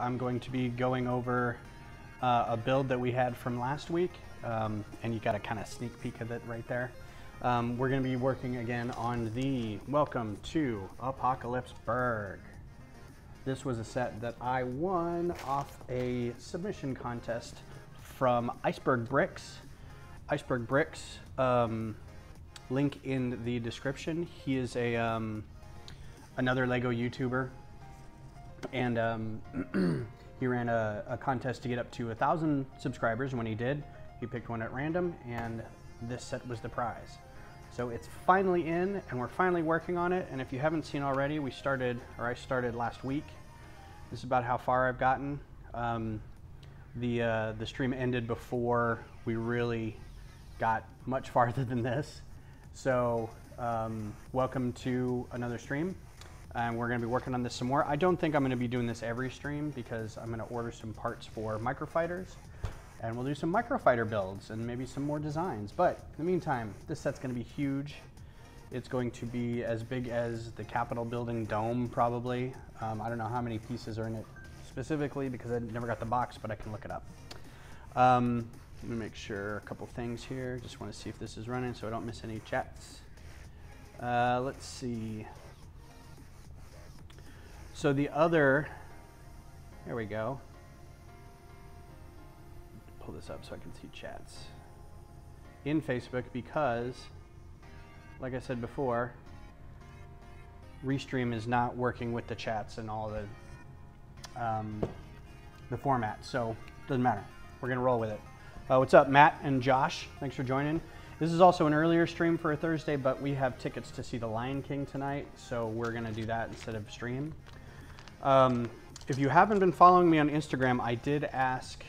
I'm going to be going over uh, a build that we had from last week, um, and you got a kind of sneak peek of it right there. Um, we're going to be working again on the Welcome to Apocalypse Berg. This was a set that I won off a submission contest from Iceberg Bricks. Iceberg Bricks, um, link in the description. He is a um, another Lego YouTuber, and um, he ran a, a contest to get up to a thousand subscribers. When he did, he picked one at random, and this set was the prize. So it's finally in, and we're finally working on it. And if you haven't seen already, we started, or I started last week. This is about how far I've gotten. Um, the uh, the stream ended before we really got much farther than this. So um, welcome to another stream. And we're going to be working on this some more. I don't think I'm going to be doing this every stream because I'm going to order some parts for microfighters and we'll do some microfighter builds and maybe some more designs. But in the meantime, this set's gonna be huge. It's going to be as big as the Capitol building dome, probably. Um, I don't know how many pieces are in it specifically because I never got the box, but I can look it up. Um, let me make sure a couple things here. Just wanna see if this is running so I don't miss any chats. Uh, let's see. So the other, there we go pull this up so I can see chats in Facebook because, like I said before, Restream is not working with the chats and all the um, the format, so doesn't matter. We're gonna roll with it. Uh, what's up, Matt and Josh? Thanks for joining. This is also an earlier stream for a Thursday, but we have tickets to see The Lion King tonight, so we're gonna do that instead of stream. Um, if you haven't been following me on Instagram, I did ask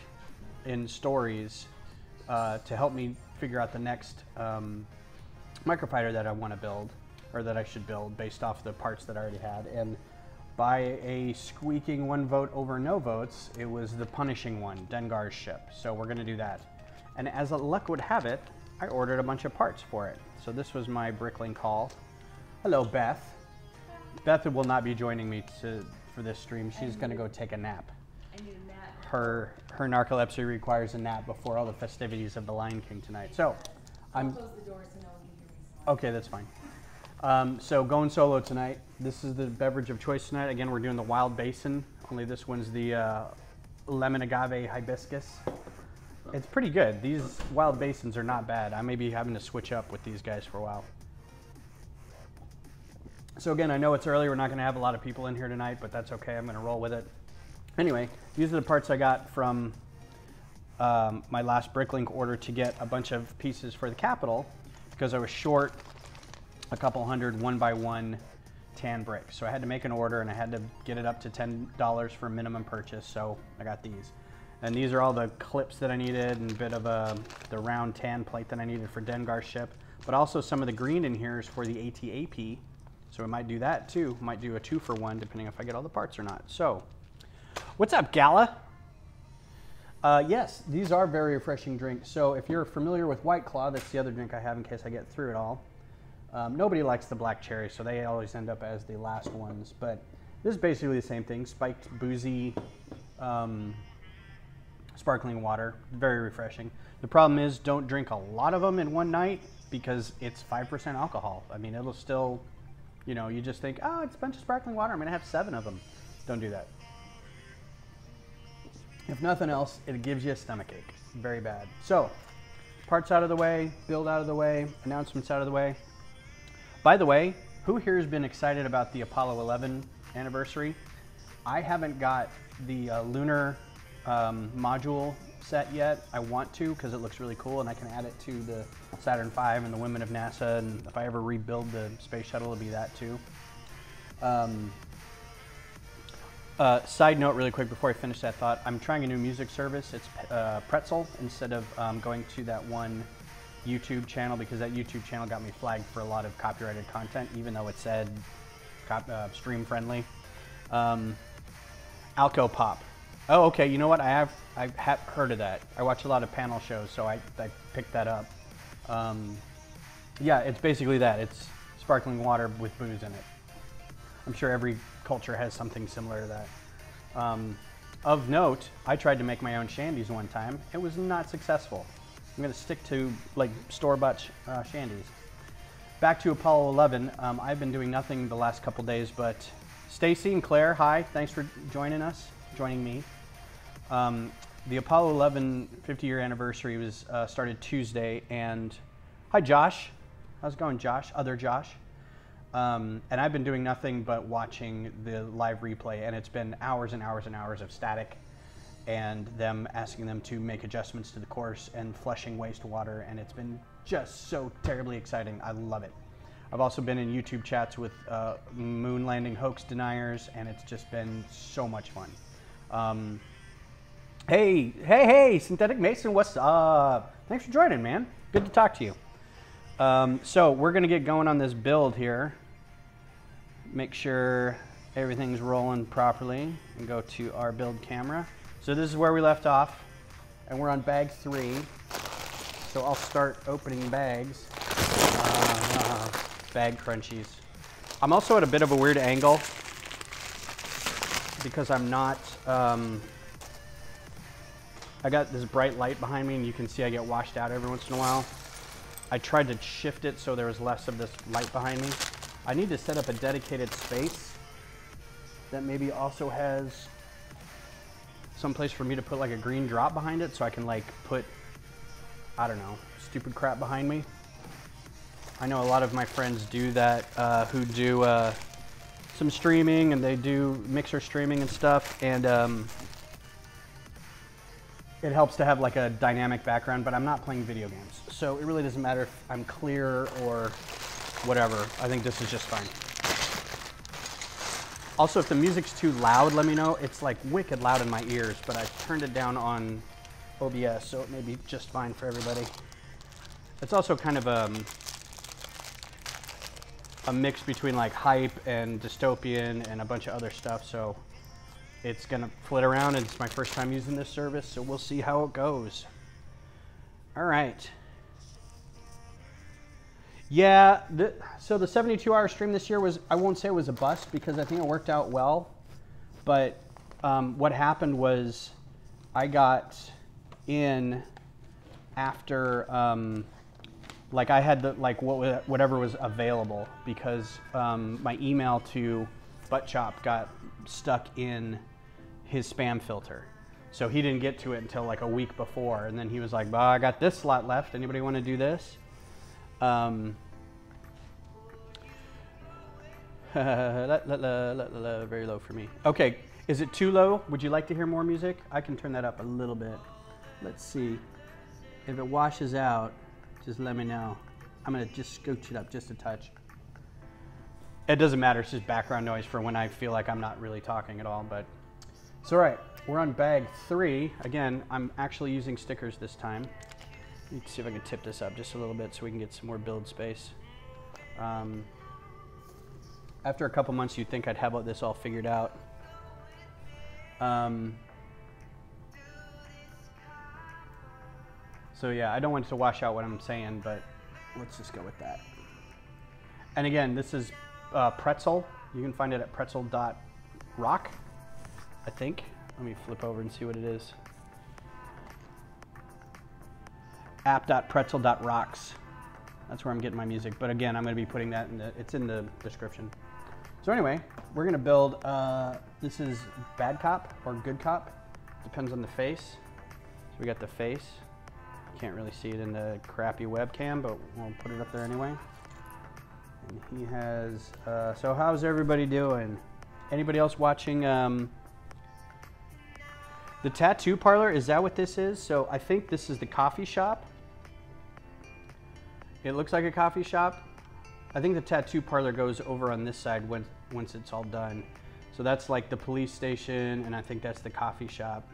in stories uh, to help me figure out the next um, microfighter that I want to build or that I should build based off the parts that I already had. And by a squeaking one vote over no votes, it was the punishing one, Dengar's ship. So we're going to do that. And as luck would have it, I ordered a bunch of parts for it. So this was my Bricklink call. Hello, Beth. Beth will not be joining me to, for this stream. She's going to go take a nap I need a nap. her her narcolepsy requires a nap before all the festivities of the Lion King tonight. So, I'm. Close the door so no one can hear me. Okay, that's fine. Um, so going solo tonight. This is the beverage of choice tonight. Again, we're doing the Wild Basin. Only this one's the uh, lemon agave hibiscus. It's pretty good. These Wild Basins are not bad. I may be having to switch up with these guys for a while. So again, I know it's early. We're not going to have a lot of people in here tonight, but that's okay. I'm going to roll with it. Anyway, these are the parts I got from um, my last Bricklink order to get a bunch of pieces for the Capitol because I was short a couple hundred one by one tan bricks. So I had to make an order and I had to get it up to $10 for minimum purchase. So I got these. And these are all the clips that I needed and a bit of a, the round tan plate that I needed for Dengar's ship. But also some of the green in here is for the ATAP. So I might do that too. Might do a two for one depending if I get all the parts or not. So What's up, Gala? Uh, yes, these are very refreshing drinks. So if you're familiar with White Claw, that's the other drink I have in case I get through it all. Um, nobody likes the black cherry, so they always end up as the last ones. But this is basically the same thing: spiked, boozy, um, sparkling water. Very refreshing. The problem is, don't drink a lot of them in one night because it's five percent alcohol. I mean, it'll still, you know, you just think, oh, it's a bunch of sparkling water. I'm gonna have seven of them. Don't do that. If nothing else, it gives you a stomach ache. Very bad. So, parts out of the way, build out of the way, announcements out of the way. By the way, who here has been excited about the Apollo 11 anniversary? I haven't got the uh, lunar um, module set yet. I want to because it looks really cool and I can add it to the Saturn V and the Women of NASA. And if I ever rebuild the space shuttle, it'll be that too. Um, uh, side note, really quick, before I finish that thought, I'm trying a new music service. It's uh, Pretzel instead of um, going to that one YouTube channel because that YouTube channel got me flagged for a lot of copyrighted content, even though it said uh, stream friendly. Um, Alco Pop. Oh, okay. You know what? I have I have heard of that. I watch a lot of panel shows, so I, I picked that up. Um, yeah, it's basically that. It's sparkling water with booze in it. I'm sure every culture has something similar to that. Um, of note, I tried to make my own shandies one time. It was not successful. I'm gonna stick to like store-bought uh, shandies. Back to Apollo 11. Um, I've been doing nothing the last couple days, but Stacy and Claire, hi, thanks for joining us, joining me. Um, the Apollo 11 50 year anniversary was uh, started Tuesday, and hi, Josh. How's it going, Josh? Other Josh. Um, and I've been doing nothing but watching the live replay, and it's been hours and hours and hours of static, and them asking them to make adjustments to the course and flushing wastewater, and it's been just so terribly exciting. I love it. I've also been in YouTube chats with uh, moon landing hoax deniers, and it's just been so much fun. Um, hey, hey, hey, Synthetic Mason, what's up? Thanks for joining, man. Good to talk to you. Um, so we're gonna get going on this build here. Make sure everything's rolling properly and go to our build camera. So this is where we left off and we're on bag three. So I'll start opening bags. Uh, bag crunchies. I'm also at a bit of a weird angle because I'm not, um, I got this bright light behind me and you can see I get washed out every once in a while. I tried to shift it so there was less of this light behind me. I need to set up a dedicated space that maybe also has some place for me to put like a green drop behind it so I can like put, I don't know, stupid crap behind me. I know a lot of my friends do that uh, who do uh, some streaming and they do mixer streaming and stuff and um, it helps to have like a dynamic background, but I'm not playing video games. So it really doesn't matter if I'm clear or whatever. I think this is just fine. Also, if the music's too loud, let me know. It's like wicked loud in my ears, but I turned it down on OBS, so it may be just fine for everybody. It's also kind of a, um, a mix between like hype and dystopian and a bunch of other stuff, so it's gonna flit around and it's my first time using this service, so we'll see how it goes. All right. Yeah, the, so the 72 hour stream this year was, I won't say it was a bust because I think it worked out well. But um, what happened was I got in after, um, like I had the, like what, whatever was available because um, my email to Buttchop got stuck in his spam filter. So he didn't get to it until like a week before. And then he was like, well, I got this slot left. Anybody want to do this? Um, very low for me. Okay, is it too low? Would you like to hear more music? I can turn that up a little bit. Let's see. If it washes out, just let me know. I'm gonna just scooch it up just a touch. It doesn't matter, it's just background noise for when I feel like I'm not really talking at all, but it's all right. We're on bag three. Again, I'm actually using stickers this time. Let me see if I can tip this up just a little bit so we can get some more build space. Um, after a couple months, you'd think I'd have this all figured out. Um, so yeah, I don't want to wash out what I'm saying, but let's just go with that. And again, this is uh, Pretzel. You can find it at pretzel.rock, I think. Let me flip over and see what it is. app.pretzel.rocks. That's where I'm getting my music. But again, I'm going to be putting that in the, it's in the description. So anyway, we're going to build, uh, this is bad cop or good cop. Depends on the face. So we got the face. Can't really see it in the crappy webcam, but we'll put it up there anyway. And he has, uh, so how's everybody doing? Anybody else watching um, the tattoo parlor? Is that what this is? So I think this is the coffee shop. It looks like a coffee shop. I think the tattoo parlor goes over on this side when, once it's all done. So that's like the police station, and I think that's the coffee shop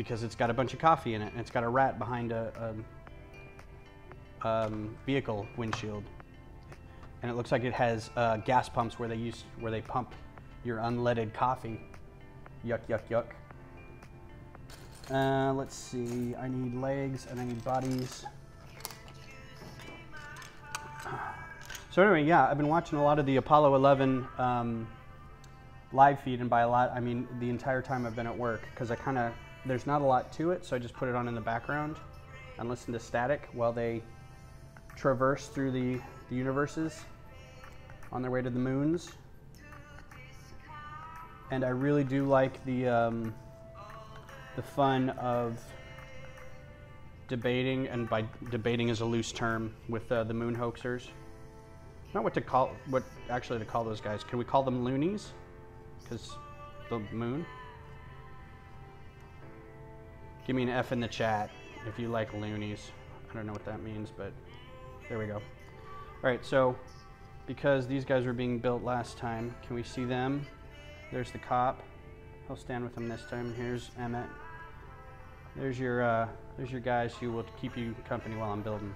because it's got a bunch of coffee in it, and it's got a rat behind a, a um, vehicle windshield, and it looks like it has uh, gas pumps where they use where they pump your unleaded coffee. Yuck, yuck, yuck. Uh, let's see. I need legs and I need bodies. So anyway, yeah, I've been watching a lot of the Apollo 11 um, live feed, and by a lot, I mean the entire time I've been at work, because I kind of, there's not a lot to it, so I just put it on in the background and listen to static while they traverse through the, the universes on their way to the moons. And I really do like the, um, the fun of debating, and by debating is a loose term, with uh, the moon hoaxers. Not what to call, what actually to call those guys. Can we call them loonies? Because the moon? Give me an F in the chat if you like loonies. I don't know what that means, but there we go. All right, so because these guys were being built last time, can we see them? There's the cop. I'll stand with him this time. Here's Emmett. There's your uh, there's your guys who will keep you company while I'm building.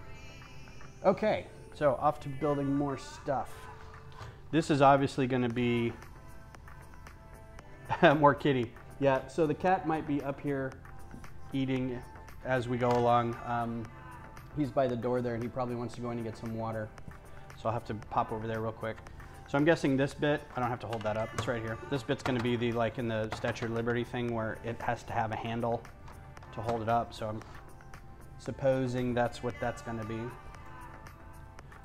Okay, so off to building more stuff. This is obviously going to be more kitty. Yeah, so the cat might be up here eating as we go along. Um, he's by the door there and he probably wants to go in and get some water. So I'll have to pop over there real quick. So I'm guessing this bit, I don't have to hold that up, it's right here. This bit's gonna be the, like in the Statue of Liberty thing where it has to have a handle to hold it up. So I'm supposing that's what that's gonna be.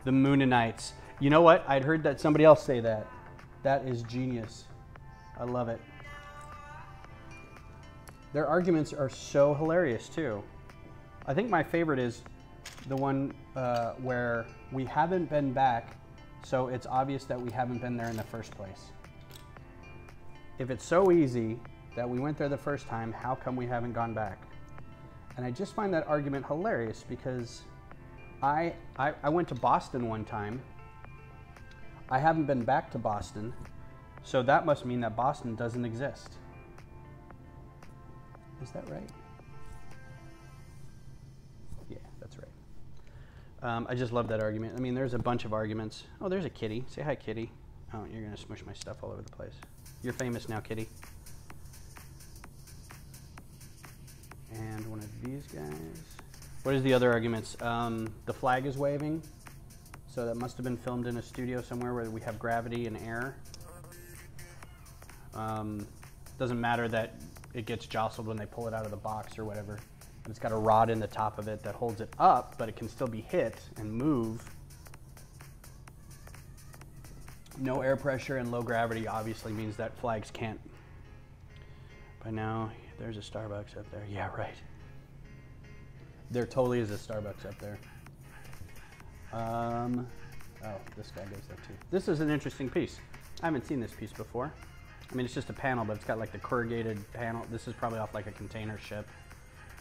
The Mooninites. You know what? I'd heard that somebody else say that. That is genius. I love it. Their arguments are so hilarious too. I think my favorite is the one uh, where we haven't been back, so it's obvious that we haven't been there in the first place. If it's so easy that we went there the first time, how come we haven't gone back? And I just find that argument hilarious because I, I, I went to Boston one time. I haven't been back to Boston, so that must mean that Boston doesn't exist. Is that right? Yeah, that's right. Um, I just love that argument. I mean, there's a bunch of arguments. Oh, there's a kitty. Say hi, kitty. Oh, you're going to smush my stuff all over the place. You're famous now, kitty. And one of these guys. What is the other arguments? Um, the flag is waving. So that must have been filmed in a studio somewhere where we have gravity and air. Um, doesn't matter that it gets jostled when they pull it out of the box or whatever. It's got a rod in the top of it that holds it up, but it can still be hit and move. No air pressure and low gravity obviously means that flags can't. By now, there's a Starbucks up there. Yeah, right. There totally is a Starbucks up there. Um, oh, this guy goes there too. This is an interesting piece. I haven't seen this piece before. I mean, it's just a panel, but it's got like the corrugated panel. This is probably off like a container ship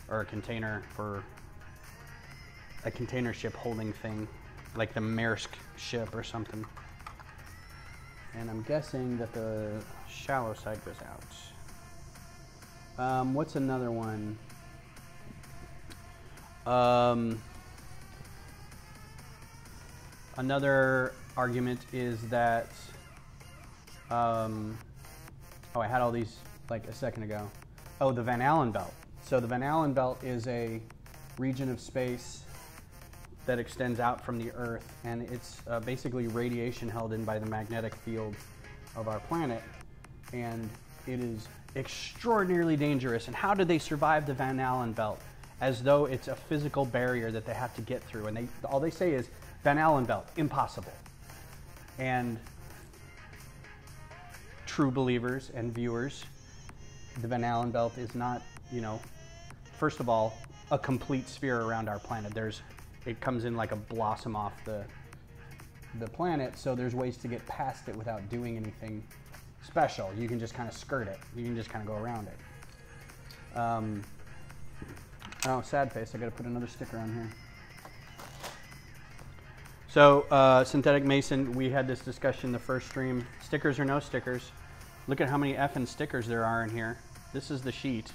or a container for a container ship holding thing, like the Maersk ship or something. And I'm guessing that the shallow side goes out. Um, what's another one? Um, another argument is that um, Oh, I had all these like a second ago. Oh, the Van Allen belt. So the Van Allen belt is a region of space that extends out from the Earth, and it's uh, basically radiation held in by the magnetic field of our planet, and it is extraordinarily dangerous. And how do they survive the Van Allen belt? As though it's a physical barrier that they have to get through, and they all they say is Van Allen belt, impossible. And true believers and viewers, the Van Allen belt is not, you know, first of all, a complete sphere around our planet. There's, it comes in like a blossom off the, the planet, so there's ways to get past it without doing anything special. You can just kind of skirt it. You can just kind of go around it. Um, oh, sad face. I got to put another sticker on here. So, uh, synthetic mason, we had this discussion the first stream. Stickers or no stickers? Look at how many effing stickers there are in here. This is the sheet.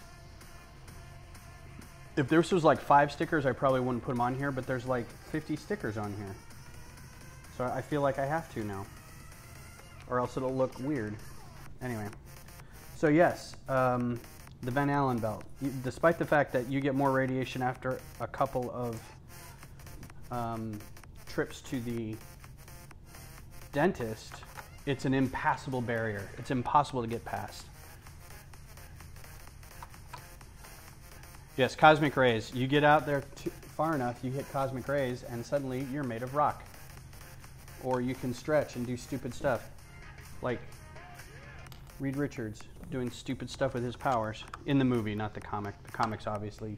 If this was like five stickers, I probably wouldn't put them on here, but there's like 50 stickers on here. So I feel like I have to now, or else it'll look weird. Anyway, so yes, um, the Van Allen belt. Despite the fact that you get more radiation after a couple of um, trips to the dentist, It's an impassable barrier. It's impossible to get past. Yes, cosmic rays. You get out there far enough, you hit cosmic rays, and suddenly you're made of rock. Or you can stretch and do stupid stuff. Like Reed Richards doing stupid stuff with his powers in the movie, not the comic. The comic's obviously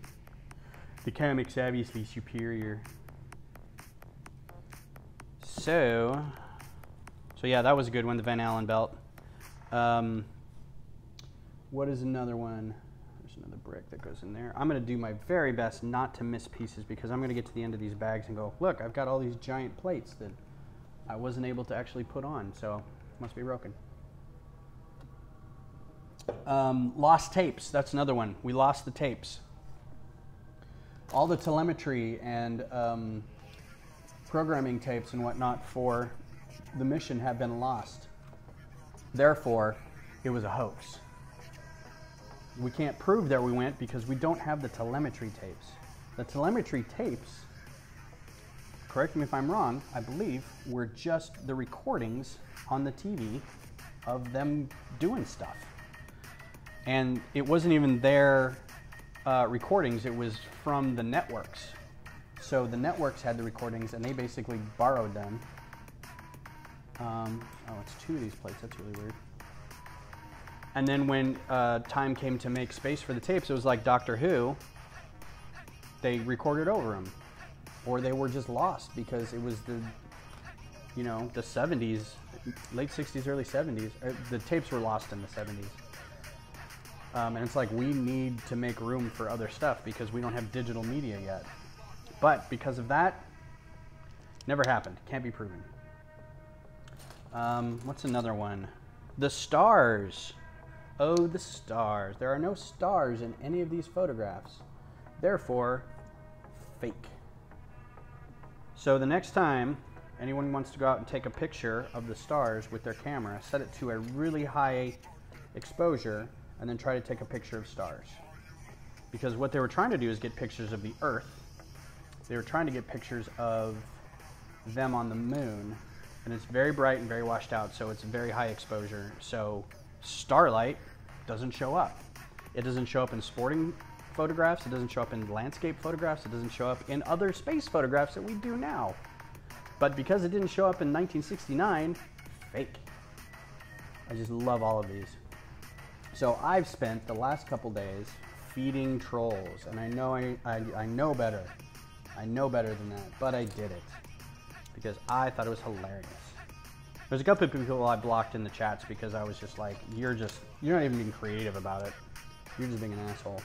the comic's obviously superior. So, so yeah, that was a good one, the Van Allen belt. Um, what is another one? There's another brick that goes in there. I'm going to do my very best not to miss pieces because I'm going to get to the end of these bags and go, look, I've got all these giant plates that I wasn't able to actually put on, so must be broken. Um, lost tapes. That's another one. We lost the tapes. All the telemetry and um, programming tapes and whatnot for the mission had been lost. Therefore, it was a hoax. We can't prove that we went because we don't have the telemetry tapes. The telemetry tapes, correct me if I'm wrong, I believe were just the recordings on the TV of them doing stuff and it wasn't even their uh, recordings, it was from the networks. So the networks had the recordings and they basically borrowed them. Um, oh, it's two of these plates, that's really weird. And then when uh, time came to make space for the tapes, it was like Doctor Who, they recorded over them. Or they were just lost because it was the, you know, the 70s, late 60s, early 70s. Uh, the tapes were lost in the 70s. Um, and it's like we need to make room for other stuff because we don't have digital media yet. But because of that, never happened. Can't be proven. Um, what's another one? The stars. Oh, the stars. There are no stars in any of these photographs. Therefore, fake. So the next time anyone wants to go out and take a picture of the stars with their camera, set it to a really high exposure and then try to take a picture of stars. Because what they were trying to do is get pictures of the Earth. They were trying to get pictures of them on the moon, and it's very bright and very washed out, so it's very high exposure. So starlight doesn't show up. It doesn't show up in sporting photographs, it doesn't show up in landscape photographs, it doesn't show up in other space photographs that we do now. But because it didn't show up in 1969, fake. I just love all of these. So I've spent the last couple days feeding trolls, and I know I, I, I, know better. I know better than that, but I did it because I thought it was hilarious. There's a couple of people I blocked in the chats because I was just like, you're just, you're not even being creative about it. You're just being an asshole.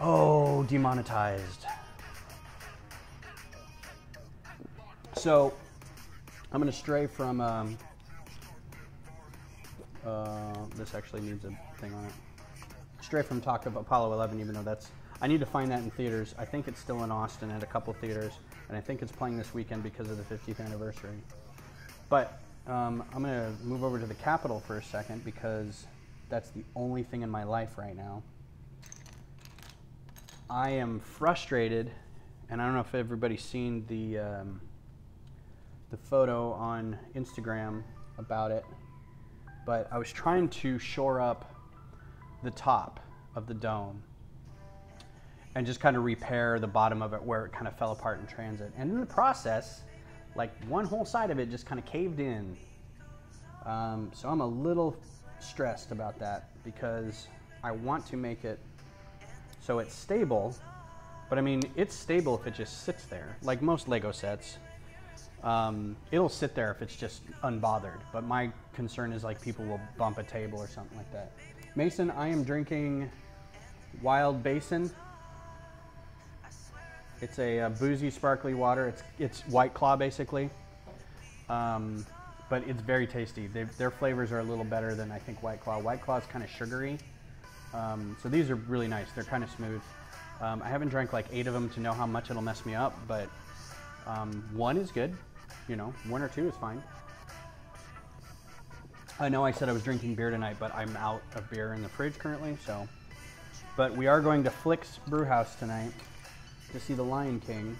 Oh, demonetized. So, I'm going to stray from um, uh, this actually needs a thing on it. Stray from Talk of Apollo 11, even though that's. I need to find that in theaters. I think it's still in Austin at a couple theaters, and I think it's playing this weekend because of the 50th anniversary. But um, I'm going to move over to the Capitol for a second because that's the only thing in my life right now. I am frustrated, and I don't know if everybody's seen the um, the photo on Instagram about it but I was trying to shore up the top of the dome and just kind of repair the bottom of it where it kind of fell apart in transit. And in the process, like one whole side of it just kind of caved in. Um, so I'm a little stressed about that because I want to make it so it's stable. But I mean, it's stable if it just sits there, like most Lego sets. Um, it'll sit there if it's just unbothered. But my concern is like people will bump a table or something like that. Mason, I am drinking Wild Basin. It's a, a boozy, sparkly water. It's it's White Claw basically, um, but it's very tasty. They, their flavors are a little better than I think White Claw. White Claw is kind of sugary, um, so these are really nice. They're kind of smooth. Um, I haven't drank like eight of them to know how much it'll mess me up, but um, one is good. You know, one or two is fine. I know I said I was drinking beer tonight, but I'm out of beer in the fridge currently, so. But we are going to Flix Brewhouse tonight to see The Lion King.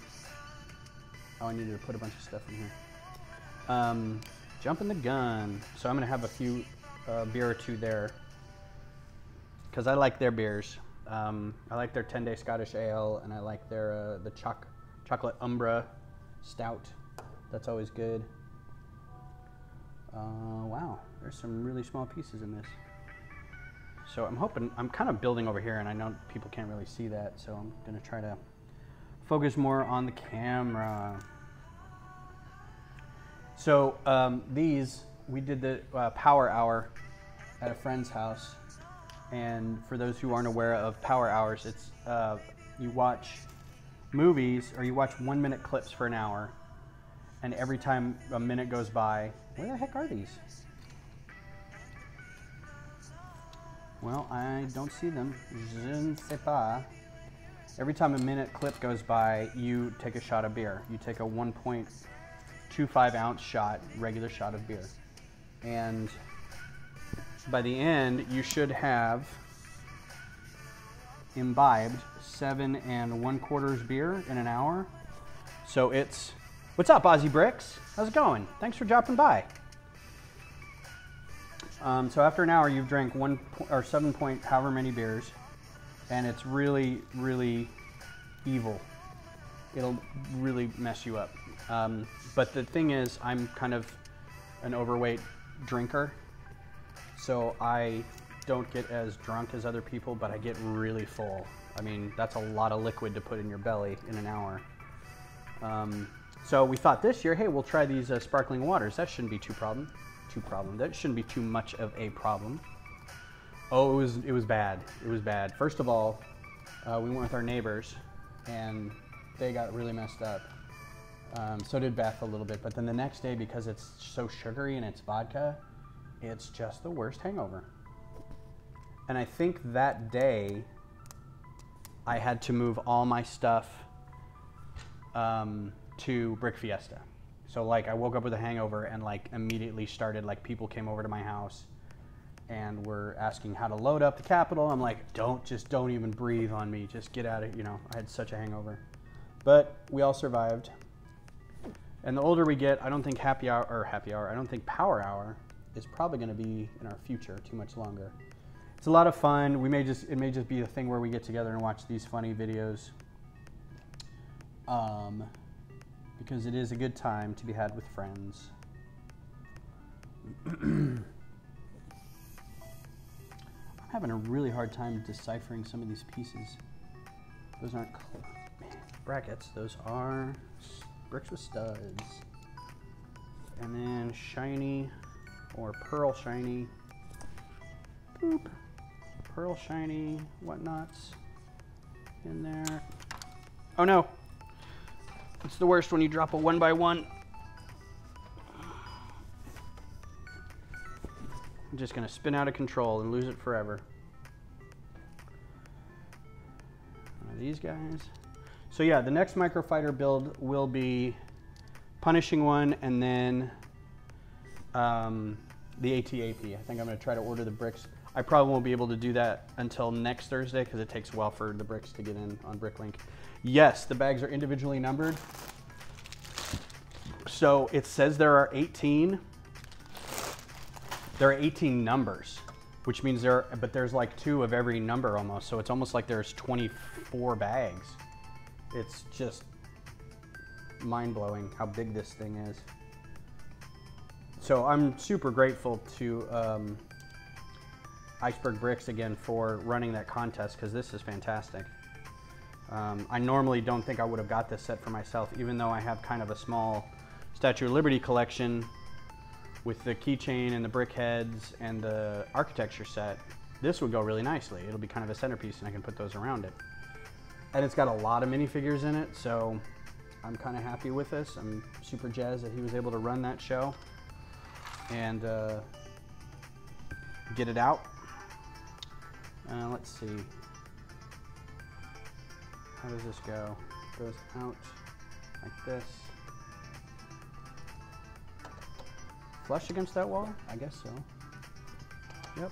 Oh, I needed to put a bunch of stuff in here. Um, jumping the gun. So I'm gonna have a few uh, beer or two there because I like their beers. Um, I like their 10 day Scottish ale, and I like their uh, the choc- chocolate Umbra stout. That's always good. Uh, wow, there's some really small pieces in this. So I'm hoping, I'm kind of building over here, and I know people can't really see that, so I'm gonna try to focus more on the camera. So um, these, we did the uh, power hour at a friend's house. And for those who aren't aware of power hours, it's uh, you watch movies or you watch one minute clips for an hour. And every time a minute goes by, where the heck are these? Well, I don't see them. Je ne sais pas. Every time a minute clip goes by, you take a shot of beer. You take a 1.25 ounce shot, regular shot of beer. And by the end, you should have imbibed seven and one quarters beer in an hour. So it's, what's up, Aussie Bricks? How's it going? Thanks for dropping by. Um, so after an hour, you've drank one or seven point however many beers, and it's really, really evil. It'll really mess you up. Um, but the thing is, I'm kind of an overweight drinker, so I don't get as drunk as other people, but I get really full. I mean, that's a lot of liquid to put in your belly in an hour. Um, so we thought this year, hey, we'll try these uh, sparkling waters. That shouldn't be too problem. Too problem. That shouldn't be too much of a problem. Oh, it was it was bad. It was bad. First of all, uh, we went with our neighbors, and they got really messed up. Um, so did Beth a little bit. But then the next day, because it's so sugary and it's vodka, it's just the worst hangover. And I think that day, I had to move all my stuff um, to Brick Fiesta. So like I woke up with a hangover and like immediately started like people came over to my house and were asking how to load up the Capitol. I'm like, don't just don't even breathe on me. Just get out of you know. I had such a hangover, but we all survived. And the older we get, I don't think happy hour or happy hour. I don't think power hour is probably going to be in our future too much longer. It's a lot of fun. We may just it may just be a thing where we get together and watch these funny videos. Um, because it is a good time to be had with friends. I'm having a really hard time deciphering some of these pieces. Those aren't brackets, those are bricks with studs. And then shiny or pearl shiny. Boop. Pearl shiny whatnots in there. Oh no, it's the worst when you drop a one by one. Just gonna spin out of control and lose it forever. These guys. So yeah, the next microfighter build will be punishing one and then um, the ATAP. I think I'm gonna try to order the bricks. I probably won't be able to do that until next Thursday because it takes a while for the bricks to get in on Bricklink. Yes, the bags are individually numbered. So it says there are 18. There are 18 numbers, which means there, are, but there's like two of every number almost. So it's almost like there's 24 bags. It's just mind blowing how big this thing is. So I'm super grateful to um, Iceberg Bricks again for running that contest because this is fantastic. Um, I normally don't think I would have got this set for myself, even though I have kind of a small Statue of Liberty collection with the keychain and the brick heads and the architecture set. This would go really nicely. It'll be kind of a centerpiece and I can put those around it. And it's got a lot of minifigures in it, so I'm kind of happy with this. I'm super jazzed that he was able to run that show and uh, get it out. Uh, let's see. How does this go? Goes out like this. Flush against that wall? I guess so. Yep.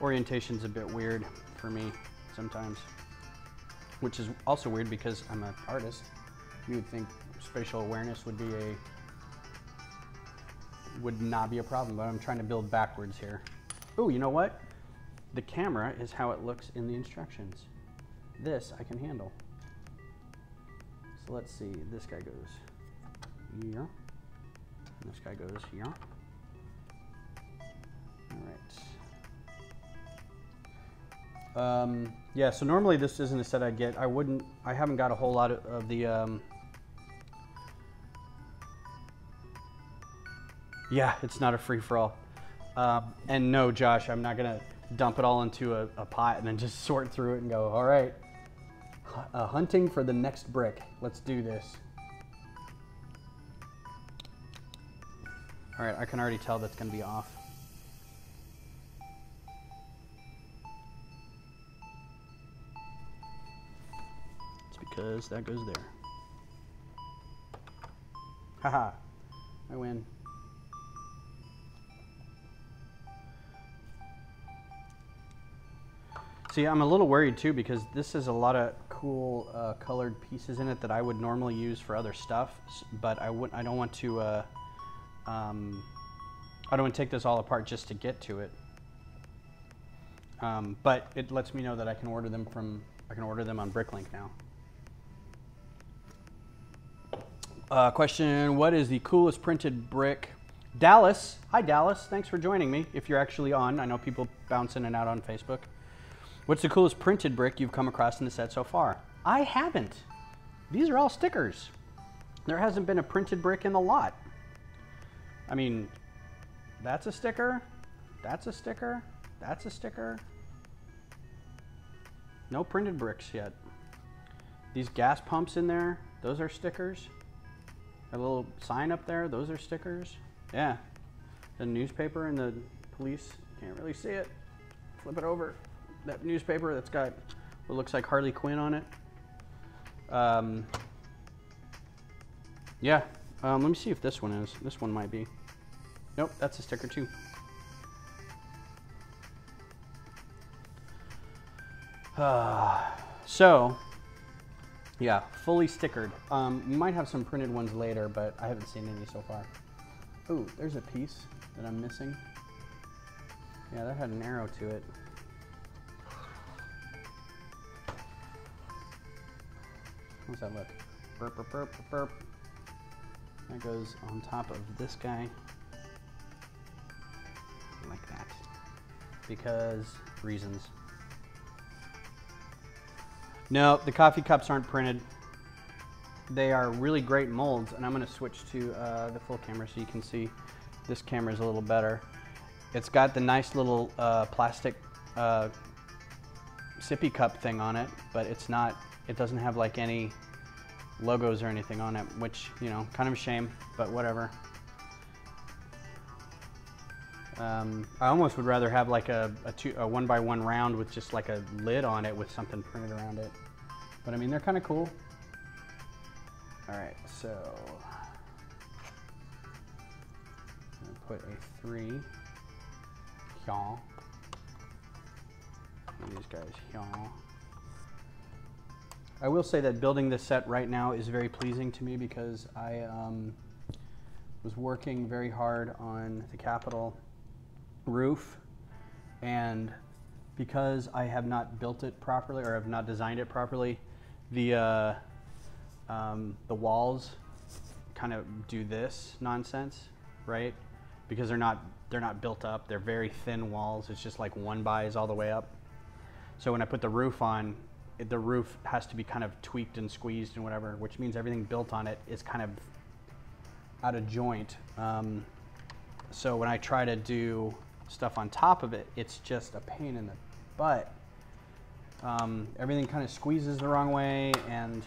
Orientation's a bit weird for me sometimes, which is also weird because I'm an artist. You would think spatial awareness would be a would not be a problem, but I'm trying to build backwards here. Oh, you know what? The camera is how it looks in the instructions. This I can handle. So let's see, this guy goes here. This guy goes here. All right. Um, yeah, so normally this isn't a set I'd get. I wouldn't, I haven't got a whole lot of, of the, um, yeah, it's not a free-for-all. Um, and no, Josh, I'm not gonna dump it all into a, a pot and then just sort through it and go, all right, uh, hunting for the next brick. Let's do this. All right, I can already tell that's gonna be off. It's because that goes there. Haha, I win. See, I'm a little worried too because this is a lot of cool uh, colored pieces in it that I would normally use for other stuff, but I would I don't want to uh, um, I don't want to take this all apart just to get to it. Um, but it lets me know that I can order them from I can order them on Bricklink now. Uh, question: What is the coolest printed brick? Dallas. Hi, Dallas. Thanks for joining me. If you're actually on, I know people bounce in and out on Facebook. What's the coolest printed brick you've come across in the set so far? I haven't. These are all stickers. There hasn't been a printed brick in the lot. I mean, that's a sticker. That's a sticker. That's a sticker. No printed bricks yet. These gas pumps in there, those are stickers. A little sign up there, those are stickers. Yeah. The newspaper and the police, can't really see it. Flip it over. That newspaper that's got what looks like Harley Quinn on it. Um, yeah. Um, let me see if this one is. This one might be. Nope, that's a sticker too. Ah, so, yeah, fully stickered. Um, you might have some printed ones later, but I haven't seen any so far. Ooh, there's a piece that I'm missing. Yeah, that had an arrow to it. How's that look? Burp, burp, burp, burp. That goes on top of this guy. Like that. Because reasons. No, the coffee cups aren't printed. They are really great molds, and I'm going to switch to uh, the full camera so you can see this camera is a little better. It's got the nice little uh, plastic uh, sippy cup thing on it, but it's not, it doesn't have like any logos or anything on it, which, you know, kind of a shame, but whatever. Um, I almost would rather have like a, a, two, a one by one round with just like a lid on it with something printed around it. But I mean, they're kind of cool. All right, so I'm gonna put a three here. These guys here. I will say that building this set right now is very pleasing to me because I um, was working very hard on the Capitol roof and because I have not built it properly or have not designed it properly, the uh, um, the walls kind of do this nonsense, right? Because they're not they're not built up. They're very thin walls. It's just like one buys all the way up. So when I put the roof on, it, the roof has to be kind of tweaked and squeezed and whatever, which means everything built on it is kind of out of joint. Um, so when I try to do stuff on top of it, it's just a pain in the butt. Um, everything kind of squeezes the wrong way and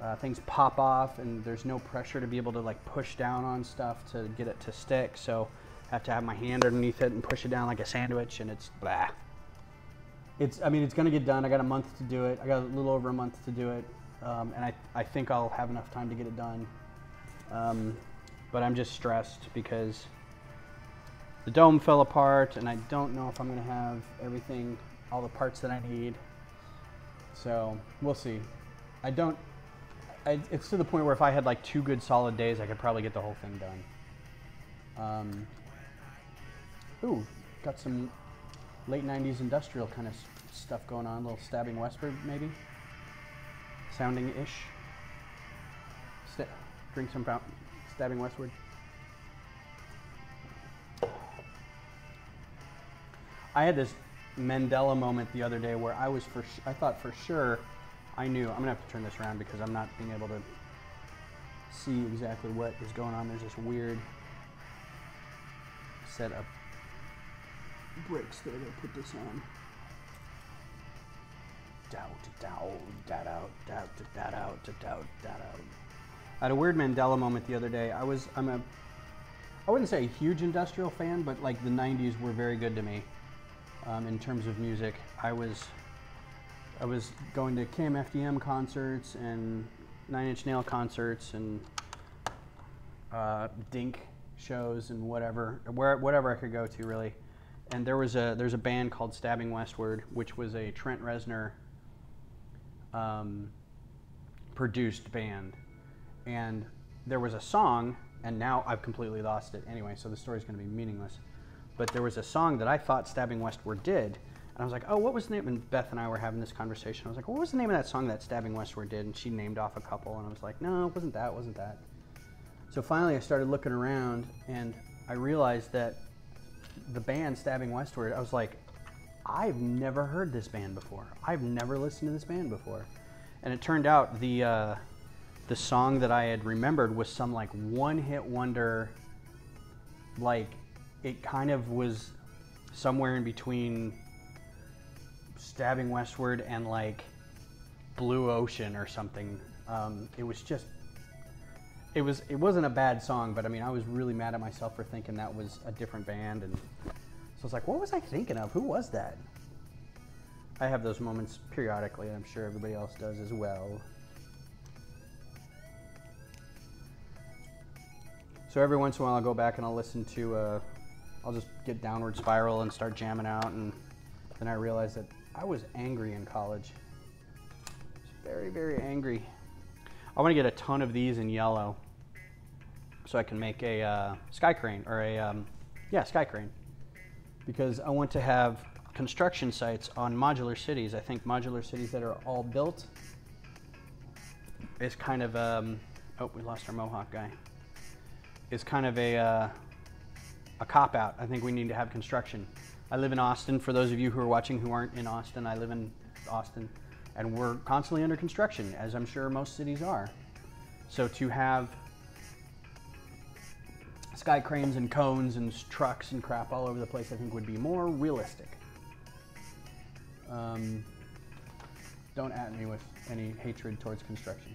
uh, things pop off and there's no pressure to be able to like push down on stuff to get it to stick. So I have to have my hand underneath it and push it down like a sandwich and it's blah. It's, I mean, it's gonna get done. I got a month to do it. I got a little over a month to do it. Um, and I, I think I'll have enough time to get it done. Um, but I'm just stressed because the dome fell apart and I don't know if I'm gonna have everything, all the parts that I need. So we'll see. I don't, I, it's to the point where if I had like two good solid days, I could probably get the whole thing done. Um, ooh, got some late 90s industrial kind of stuff going on, a little stabbing westward maybe, sounding ish. Sta- drink some stabbing westward. I had this Mandela moment the other day where I was for I thought for sure I knew I'm gonna have to turn this around because I'm not being able to see exactly what is going on. There's this weird set of bricks there to put this on. Doubt, doubt, doubt, doubt, doubt, out, doubt, doubt, out. I had a weird Mandela moment the other day. I was I'm a I wouldn't say a huge industrial fan, but like the '90s were very good to me um, in terms of music. I was I was going to KMFDM concerts and Nine Inch Nail concerts and uh, Dink shows and whatever where whatever I could go to really. And there was a there's a band called Stabbing Westward, which was a Trent Reznor um, produced band, and there was a song, and now I've completely lost it. Anyway, so the story's going to be meaningless but there was a song that I thought Stabbing Westward did. And I was like, oh, what was the name? And Beth and I were having this conversation. I was like, what was the name of that song that Stabbing Westward did? And she named off a couple. And I was like, no, it wasn't that, it wasn't that. So finally, I started looking around and I realized that the band Stabbing Westward, I was like, I've never heard this band before. I've never listened to this band before. And it turned out the, uh, the song that I had remembered was some like one hit wonder, like it kind of was somewhere in between stabbing westward and like blue ocean or something. Um, it was just it was it wasn't a bad song but i mean i was really mad at myself for thinking that was a different band and so i was like what was i thinking of? Who was that? I have those moments periodically and i'm sure everybody else does as well. So every once in a while i'll go back and i'll listen to uh, I'll just get downward spiral and start jamming out, and then I realized that I was angry in college. very, very angry. I want to get a ton of these in yellow, so I can make a uh, sky crane or a um, yeah sky crane, because I want to have construction sites on modular cities. I think modular cities that are all built is kind of um, oh we lost our mohawk guy. Is kind of a uh, a cop out. I think we need to have construction. I live in Austin. For those of you who are watching who aren't in Austin, I live in Austin, and we're constantly under construction, as I'm sure most cities are. So to have sky cranes and cones and trucks and crap all over the place, I think would be more realistic. Um, don't at me with any hatred towards construction.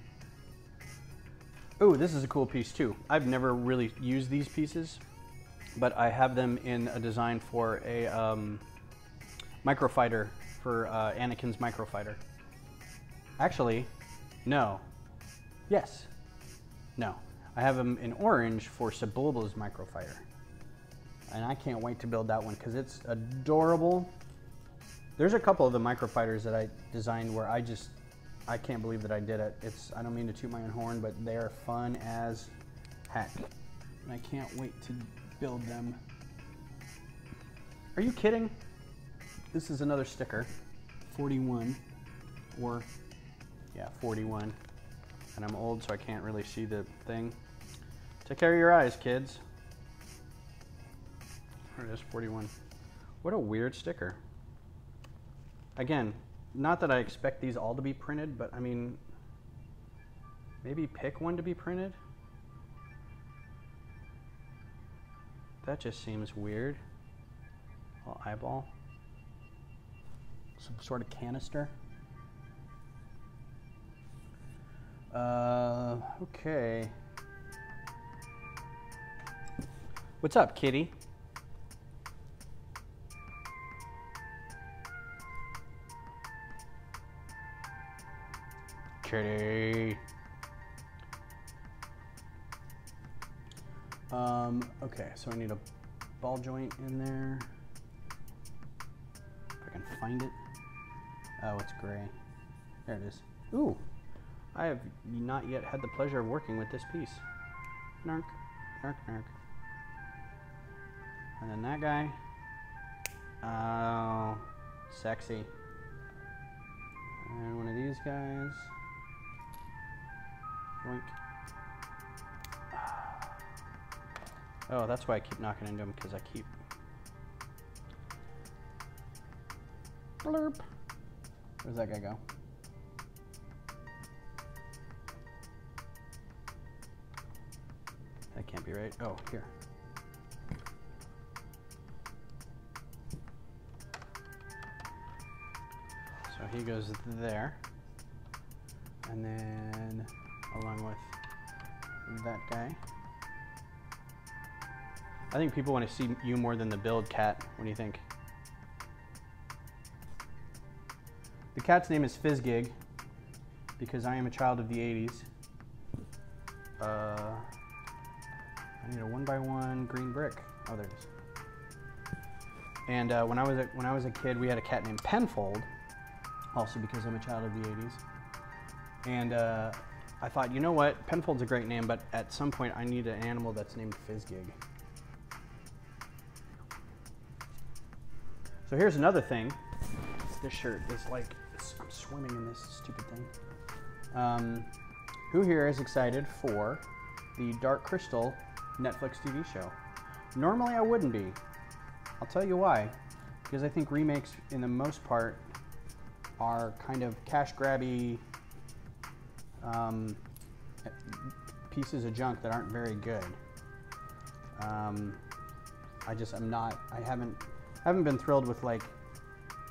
Ooh, this is a cool piece too. I've never really used these pieces but I have them in a design for a um, microfighter for uh, Anakin's microfighter. Actually, no. Yes. No. I have them in orange for Sebulba's microfighter. And I can't wait to build that one because it's adorable. There's a couple of the microfighters that I designed where I just, I can't believe that I did it. It's, I don't mean to toot my own horn, but they're fun as heck. And I can't wait to build them. Are you kidding? This is another sticker, 41, or yeah, 41. And I'm old, so I can't really see the thing. Take care of your eyes, kids. There it is, 41. What a weird sticker. Again, not that I expect these all to be printed, but I mean, maybe pick one to be printed. That just seems weird. Little eyeball. Some sort of canister. Uh, okay. What's up, kitty? Kitty. Um, okay, so I need a ball joint in there. If I can find it. Oh, it's gray. There it is. Ooh, I have not yet had the pleasure of working with this piece. Nark, nark, nark. And then that guy. Oh, sexy. And one of these guys. Yoink. Oh, that's why I keep knocking into him because I keep. Blurp. Where's that guy go? That can't be right. Oh, here. So he goes there. And then along with that guy. I think people want to see you more than the build cat. What do you think? The cat's name is Fizzgig because I am a child of the 80s. Uh, I need a one by one green brick. Oh, there it is. And uh, when I was a, when I was a kid, we had a cat named Penfold, also because I'm a child of the 80s. And uh, I thought, you know what, Penfold's a great name, but at some point I need an animal that's named Fizzgig. So here's another thing. This shirt is like, I'm swimming in this stupid thing. Um, who here is excited for the Dark Crystal Netflix TV show? Normally I wouldn't be. I'll tell you why. Because I think remakes, in the most part, are kind of cash grabby um, pieces of junk that aren't very good. Um, I just I'm not I haven't haven't been thrilled with like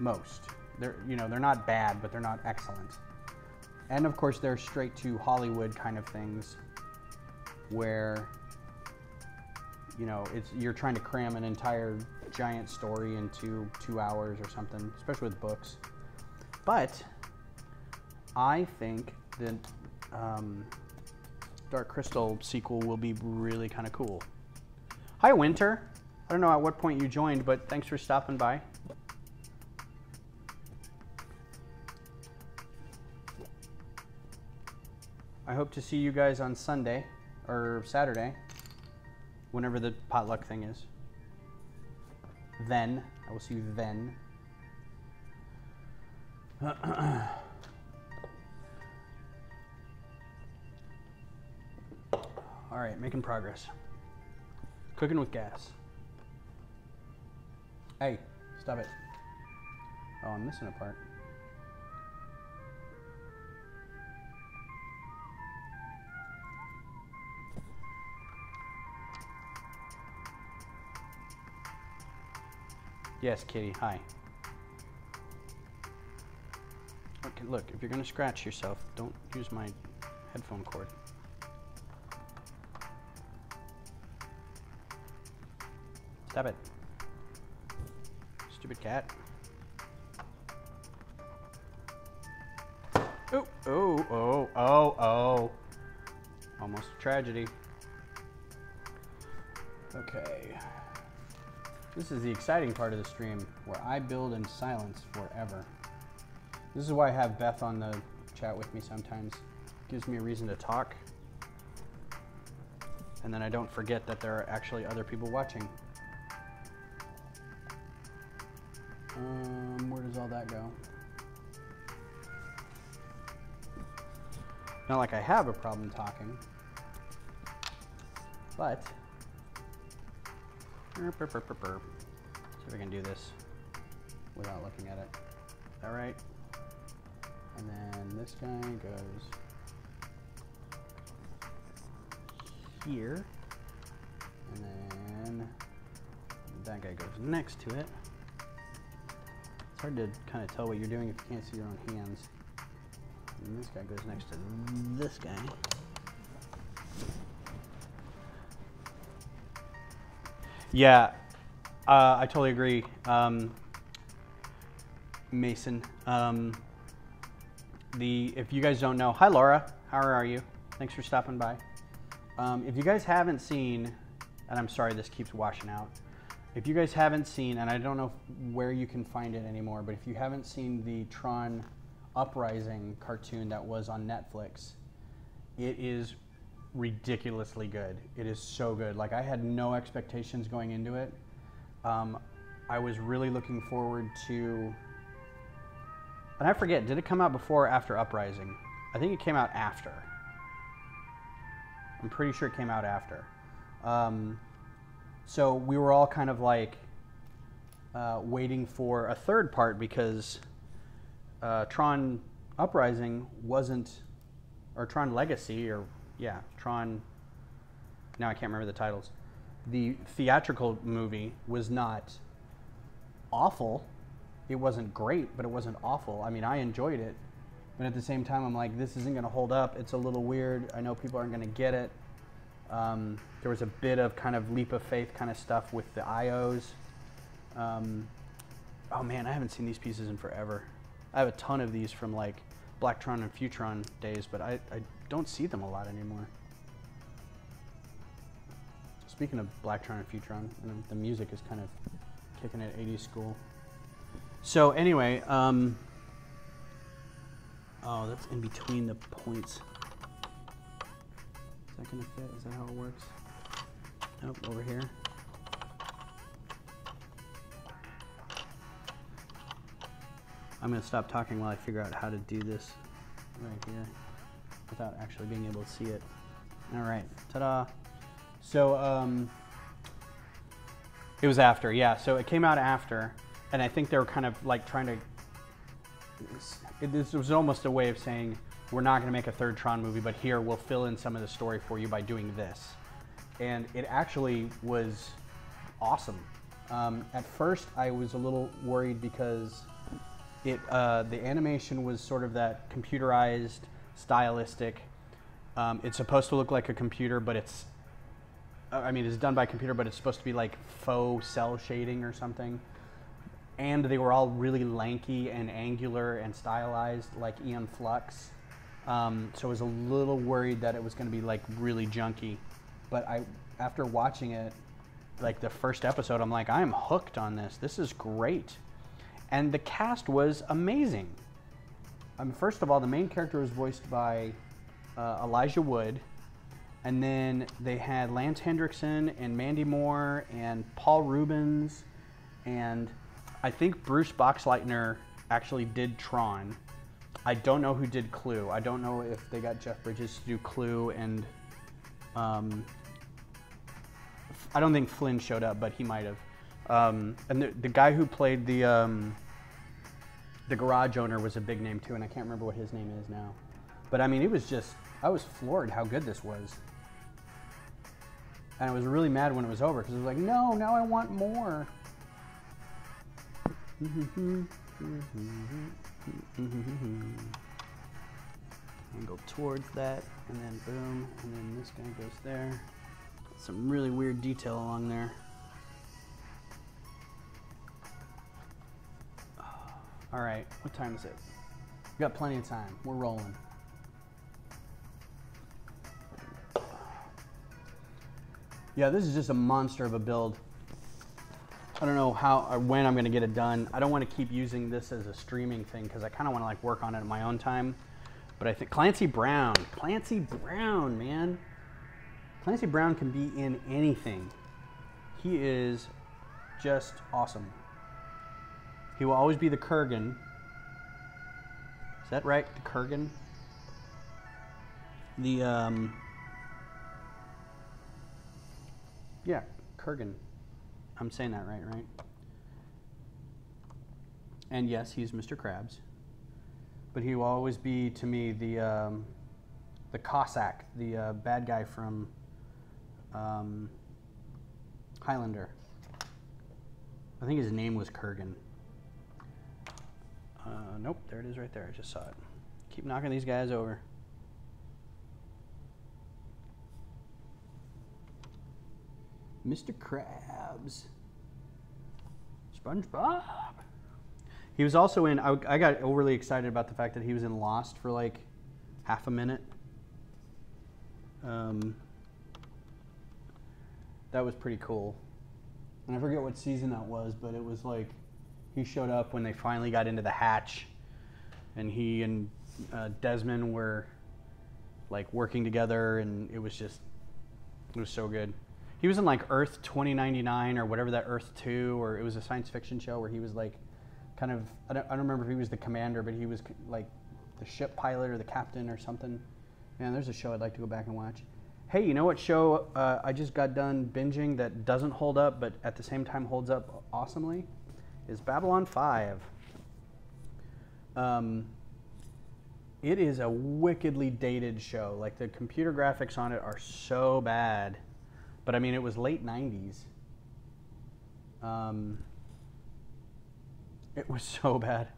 most. They're you know they're not bad, but they're not excellent. And of course they're straight to Hollywood kind of things, where you know it's you're trying to cram an entire giant story into two hours or something, especially with books. But I think that um, Dark Crystal sequel will be really kind of cool. Hi, Winter. I don't know at what point you joined, but thanks for stopping by. I hope to see you guys on Sunday or Saturday, whenever the potluck thing is. Then, I will see you then. All right, making progress. Cooking with gas. Hey, stop it. Oh, I'm missing a part. Yes, Kitty, hi. Okay, look, if you're gonna scratch yourself, don't use my headphone cord. Stop it. Stupid cat. Oh, oh, oh, oh, oh. Almost a tragedy. Okay. This is the exciting part of the stream where I build in silence forever. This is why I have Beth on the chat with me sometimes. Gives me a reason to talk. And then I don't forget that there are actually other people watching. Um, where does all that go? Not like I have a problem talking, but burp, burp, burp, burp. see if I can do this without looking at it. All right, and then this guy goes here, and then that guy goes next to it. Hard to kind of tell what you're doing if you can't see your own hands. And this guy goes next to this guy. Yeah, uh, I totally agree. Um, Mason, um, the if you guys don't know, hi Laura, how are you? Thanks for stopping by. Um, if you guys haven't seen, and I'm sorry this keeps washing out, if you guys haven't seen, and I don't know where you can find it anymore, but if you haven't seen the Tron Uprising cartoon that was on Netflix, it is ridiculously good. It is so good. Like I had no expectations going into it, Um, I was really looking forward to. And I forget, did it come out before or after Uprising? I think it came out after. I'm pretty sure it came out after. Um, so we were all kind of like uh, waiting for a third part because uh, Tron Uprising wasn't, or Tron Legacy, or yeah, Tron. Now I can't remember the titles. The theatrical movie was not awful. It wasn't great, but it wasn't awful. I mean, I enjoyed it, but at the same time, I'm like, this isn't going to hold up. It's a little weird. I know people aren't going to get it. Um, there was a bit of kind of leap of faith kind of stuff with the ISOs. Um, oh man, I haven't seen these pieces in forever. I have a ton of these from like Blacktron and Futron days, but I, I don't see them a lot anymore. Speaking of Blacktron and Futron, the music is kind of kicking at 80s school. So anyway, um, oh, that's in between the points. Is that gonna fit? Is that how it works? Nope, over here. I'm gonna stop talking while I figure out how to do this right here without actually being able to see it. All right, ta-da. So um, it was after, yeah. So it came out after, and I think they were kind of like trying to. It, this was almost a way of saying we're not going to make a third Tron movie, but here we'll fill in some of the story for you by doing this. And it actually was awesome. Um, at first, I was a little worried because it uh, the animation was sort of that computerized, stylistic. Um, it's supposed to look like a computer, but it's uh, I mean, it's done by computer, but it's supposed to be like faux cel shading or something. And they were all really lanky and angular and stylized, like Aeon Flux. Um, so I was a little worried that it was going to be like really junky. But I, after watching it, like the first episode, I'm like, I'm hooked on this. This is great. And the cast was amazing. Um, first of all, the main character was voiced by uh, Elijah Wood. And then they had Lance Hendrickson and Mandy Moore and Paul Reubens, And I think Bruce Boxleitner actually did Tron. I don't know who did Clu. I don't know if they got Jeff Bridges to do Clu and um, I don't think Flynn showed up, but he might have. Um, and the, the guy who played the um, the garage owner was a big name too, and I can't remember what his name is now. But I mean, it was just I was floored how good this was, and I was really mad when it was over because I was like, no, now I want more. and go towards that, and then boom, and then this guy goes there. Some really weird detail along there. All right, what time is it? We got plenty of time. We're rolling. Yeah, this is just a monster of a build. I don't know how or when I'm going to get it done. I don't want to keep using this as a streaming thing because I kind of want to like work on it in my own time. But I think Clancy Brown, Clancy Brown, man. Clancy Brown can be in anything. He is just awesome. He will always be the Kurgan. Is that right? The Kurgan? The, um, yeah, Kurgan. I'm saying that right, right? And yes, he's Mr. Krabs. But he will always be, to me, the, um, the Cossack, the uh, bad guy from um, Highlander. I think his name was Kurgan. Uh, nope, there it is right there. I just saw it. Keep knocking these guys over. Mr. Krabs. SpongeBob. He was also in, I, I got overly excited about the fact that he was in Lost for like half a minute. Um, that was pretty cool. And I forget what season that was, but it was like he showed up when they finally got into the hatch, and he and uh, Desmond were like working together, and it was just it was so good. He was in like Earth 2099 or whatever that Earth 2 or it was a science fiction show where he was like kind of I don't, I don't remember if he was the commander, but he was like the ship pilot or the captain or something. Man, there's a show I'd like to go back and watch. Hey, you know what show uh, I just got done binging that doesn't hold up, but at the same time holds up awesomely? Is Babylon 5. Um, it is a wickedly dated show. Like the computer graphics on it are so bad. But I mean, it was late 90s. Um, it was so bad.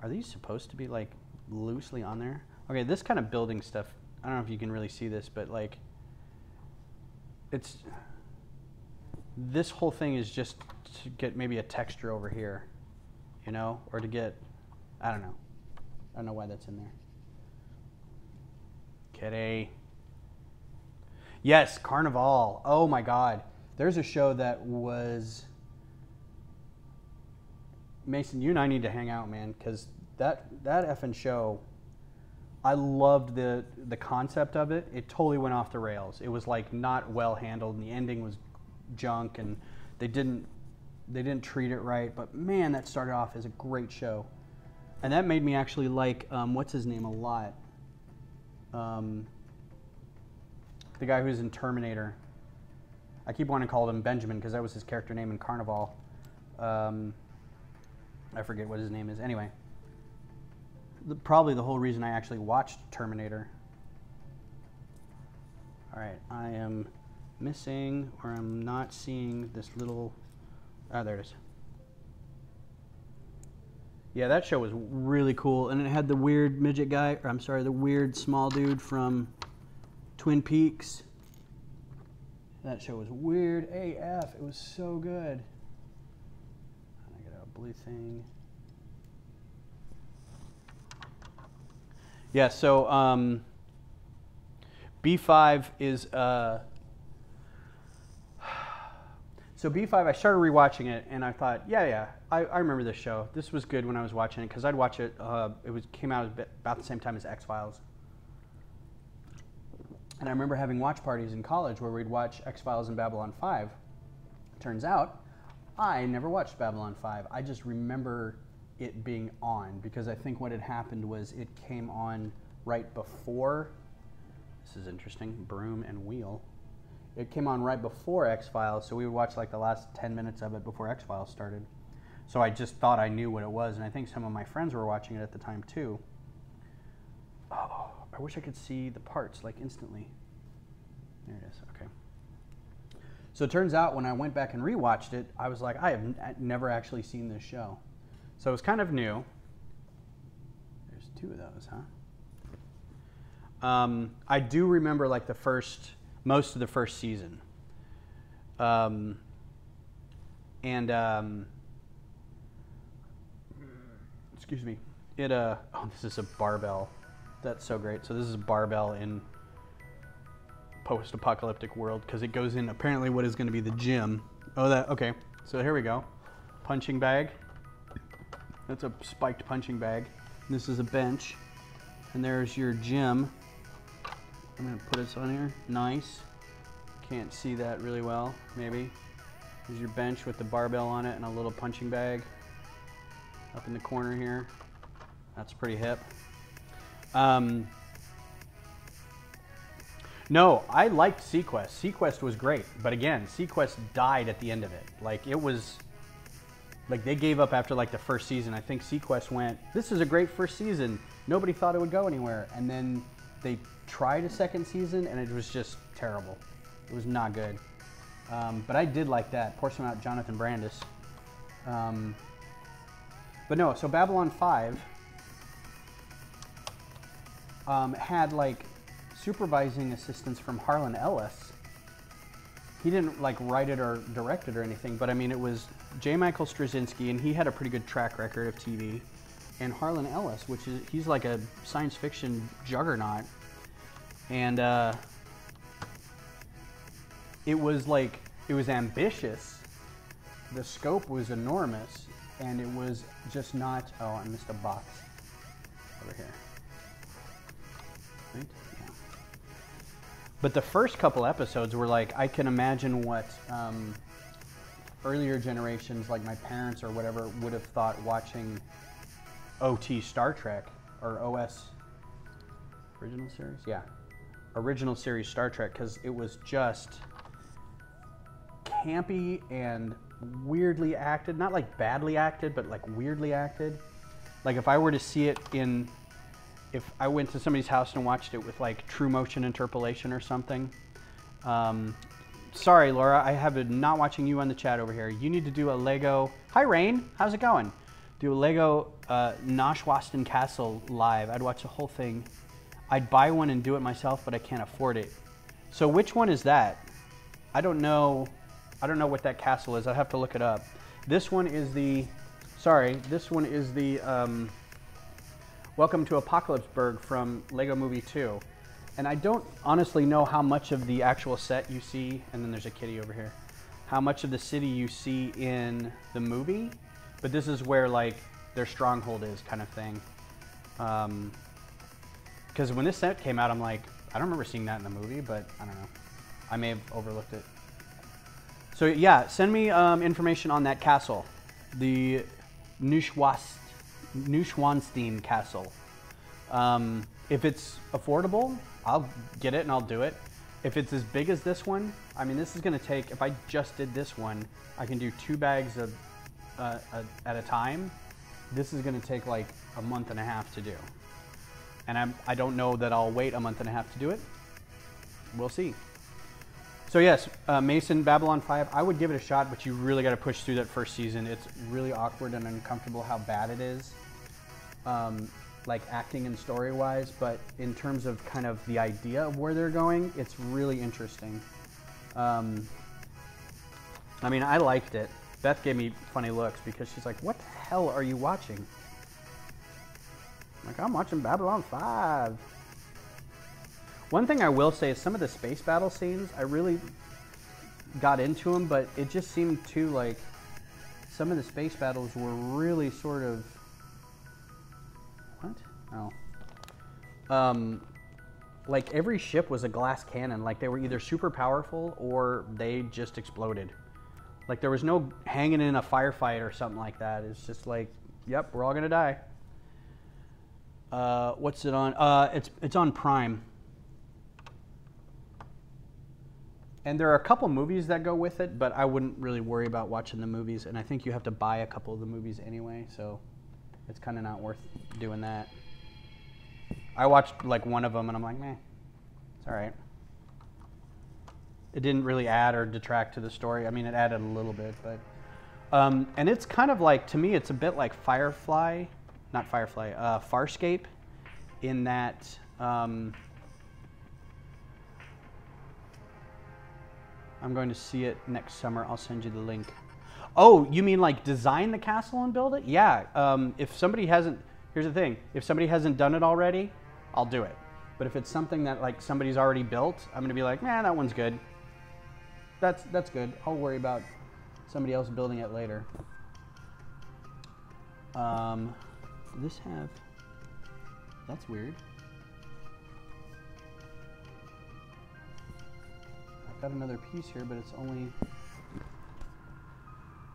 Are these supposed to be like loosely on there? Okay, this kind of building stuff, I don't know if you can really see this, but like, it's, this whole thing is just to get maybe a texture over here, you know, or to get, I don't know. I don't know why that's in there. Kitty. Yes, Carnival. Oh my God. There's a show that was. Mason, you and I need to hang out, man, because that that effing show. I loved the the concept of it. It totally went off the rails. It was like not well handled, and the ending was junk, and they didn't they didn't treat it right. But man, that started off as a great show, and that made me actually like um, what's his name a lot. Um, the guy who's in Terminator. I keep wanting to call him Benjamin because that was his character name in Carnival. Um, I forget what his name is. Anyway, the, probably the whole reason I actually watched Terminator. All right, I am missing or I'm not seeing this little. Ah, there it is. Yeah, that show was really cool, and it had the weird midget guy. Or I'm sorry, the weird small dude from Twin Peaks. That show was weird AF. It was so good. I got a blue thing. Yeah, so um, B5 is. Uh, so B5, I started rewatching it, and I thought, yeah, yeah, I, I remember this show. This was good when I was watching it because I'd watch it. Uh, it was came out about the same time as X Files. And I remember having watch parties in college where we'd watch X Files and Babylon 5. Turns out, I never watched Babylon 5. I just remember it being on because I think what had happened was it came on right before. This is interesting. Broom and wheel. It came on right before X Files, so we would watch like the last 10 minutes of it before X Files started. So I just thought I knew what it was, and I think some of my friends were watching it at the time too. Oh, I wish I could see the parts like instantly. There it is. Okay. So it turns out when I went back and rewatched it, I was like, I have never actually seen this show. So it's kind of new. There's two of those, huh? Um, I do remember like the first, most of the first season. Um, and um, excuse me, it uh, oh, this is a barbell. That's so great. So this is a barbell in post-apocalyptic world because it goes in apparently what is going to be the gym. Oh, that okay. So here we go. Punching bag. That's a spiked punching bag. This is a bench, and there's your gym. I'm gonna put this on here. Nice. Can't see that really well. Maybe. There's your bench with the barbell on it and a little punching bag up in the corner here. That's pretty hip. Um, no, I liked SeaQuest. SeaQuest was great, but again, SeaQuest died at the end of it. Like it was, like they gave up after like the first season. I think SeaQuest went, "This is a great first season." Nobody thought it would go anywhere, and then they tried a second season, and it was just terrible. It was not good. Um, but I did like that. Pour some out, Jonathan Brandis. Um, but no, so Babylon 5 um, had like supervising assistance from Harlan Ellison. He didn't like write it or direct it or anything, but I mean, it was J. Michael Straczynski, and he had a pretty good track record of TV. And Harlan Ellison, which is he's like a science fiction juggernaut, and uh, it was like it was ambitious. The scope was enormous, and it was just not. Oh, I missed a box over here. Right? But the first couple episodes were like, I can imagine what um, earlier generations, like my parents or whatever, would have thought watching OT Star Trek or OS original series. Yeah, original series Star Trek because it was just campy and weirdly acted. Not like badly acted, but like weirdly acted. Like if I were to see it in, if I went to somebody's house and watched it with like true motion interpolation or something. Um, sorry, Laura, I have been not watching you on the chat over here. You need to do a Lego. Hi, Rain. How's it going? Do a Lego uh, Noshwaston Castle live. I'd watch the whole thing. I'd buy one and do it myself, but I can't afford it. So which one is that? I don't know. I don't know what that castle is. I'd have to look it up. This one is the. Sorry, this one is the. Um, Welcome to Apocalypseburg from Lego Movie 2. And I don't honestly know how much of the actual set you see, and then there's a kitty over here, how much of the city you see in the movie, but this is where like their stronghold is kind of thing. Because when this set came out, I'm like, I don't remember seeing that in the movie, but I don't know. I may have overlooked it. So yeah, send me um, information on that castle, the Neuschwast, Neuschwanstein Castle. Um, if it's affordable, I'll get it and I'll do it. If it's as big as this one, I mean, this is going to take. If I just did this one, I can do two bags of uh, a, at a time. This is going to take like a month and a half to do, and I'm, I don't know that I'll wait a month and a half to do it. We'll see. So yes, uh, Mason Babylon 5, I would give it a shot, but you really got to push through that first season. It's really awkward and uncomfortable how bad it is, um, like acting and story wise. But in terms of kind of the idea of where they're going, it's really interesting. Um, I mean, I liked it. Beth gave me funny looks because she's like, "What the hell are you watching?" I'm like, I'm watching Babylon 5. One thing I will say is some of the space battle scenes, I really got into them, but it just seemed too like some of the space battles were really sort of? Oh, um, like every ship was a glass cannon. Like they were either super powerful or they just exploded. Like there was no hanging in a firefight or something like that. It's just like, yep, we're all gonna die. Uh, what's it on? Uh, it's it's on Prime. And there are a couple movies that go with it, but I wouldn't really worry about watching the movies. And I think you have to buy a couple of the movies anyway, so it's kind of not worth doing that. I watched like one of them, and I'm like, meh, it's all right. It didn't really add or detract to the story. I mean, it added a little bit, but um, and it's kind of like to me, it's a bit like Firefly, not Firefly, uh, Farscape, in that. Um, I'm going to see it next summer. I'll send you the link. Oh, you mean like design the castle and build it? Yeah. Um, if somebody hasn't, here's the thing: if somebody hasn't done it already, I'll do it. But if it's something that like somebody's already built, I'm gonna be like, man, that one's good. That's that's good. I'll worry about somebody else building it later. Um, this have? That's weird. I've got another piece here, but it's only.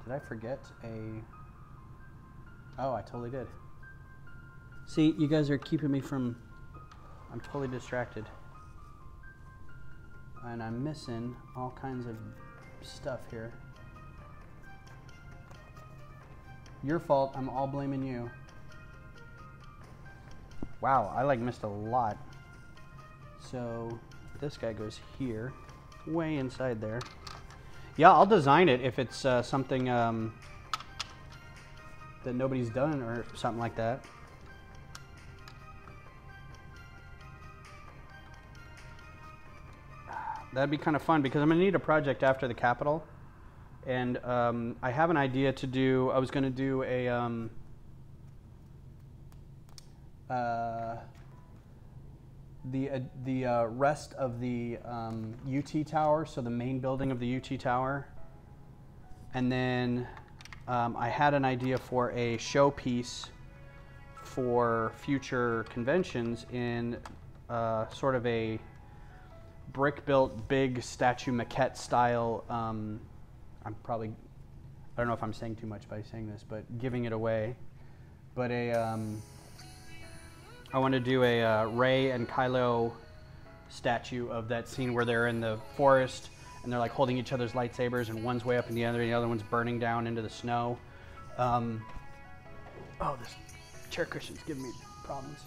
Did I forget a? Oh, I totally did. See, you guys are keeping me from. I'm totally distracted. And I'm missing all kinds of stuff here. Your fault. I'm all blaming you. Wow, I like missed a lot. So this guy goes here, way inside there. Yeah, I'll design it if it's uh, something um, that nobody's done or something like that. That'd be kind of fun because I'm gonna need a project after the Capitol, and um, I have an idea to do. I was gonna do a um, uh, the uh, the uh, rest of the um, UT tower, so the main building of the UT tower, and then um, I had an idea for a showpiece for future conventions in uh, sort of a brick built, big statue maquette style. Um, I'm probably, I don't know if I'm saying too much by saying this, but giving it away. But a, um, I want to do a uh, Rey and Kylo statue of that scene where they're in the forest and they're like holding each other's lightsabers, and one's way up in the other, and the other one's burning down into the snow. Um, oh, this chair cushion's giving me problems.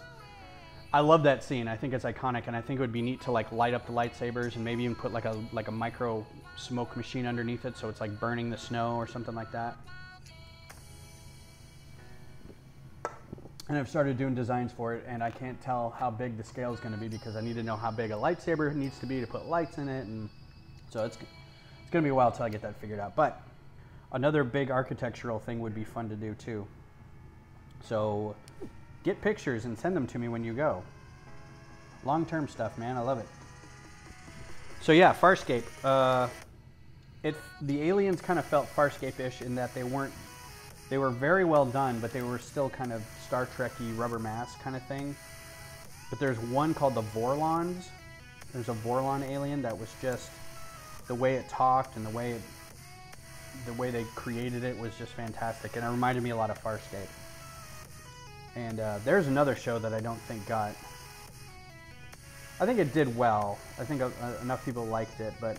I love that scene. I think it's iconic, and I think it would be neat to like light up the lightsabers and maybe even put like a like a micro smoke machine underneath it, so it's like burning the snow or something like that. And I've started doing designs for it, and I can't tell how big the scale is going to be because I need to know how big a lightsaber needs to be to put lights in it, and so it's it's going to be a while till I get that figured out. But another big architectural thing would be fun to do too. So get pictures and send them to me when you go. Long-term stuff, man. I love it. So yeah, Farscape. Uh, it the aliens kind of felt Farscape-ish in that they weren't. They were very well done, but they were still kind of Star Trekky rubber mask kind of thing. But there's one called the Vorlons. There's a Vorlon alien that was just the way it talked and the way it, the way they created it was just fantastic, and it reminded me a lot of Farscape. And uh, there's another show that I don't think got. I think it did well. I think uh, enough people liked it, but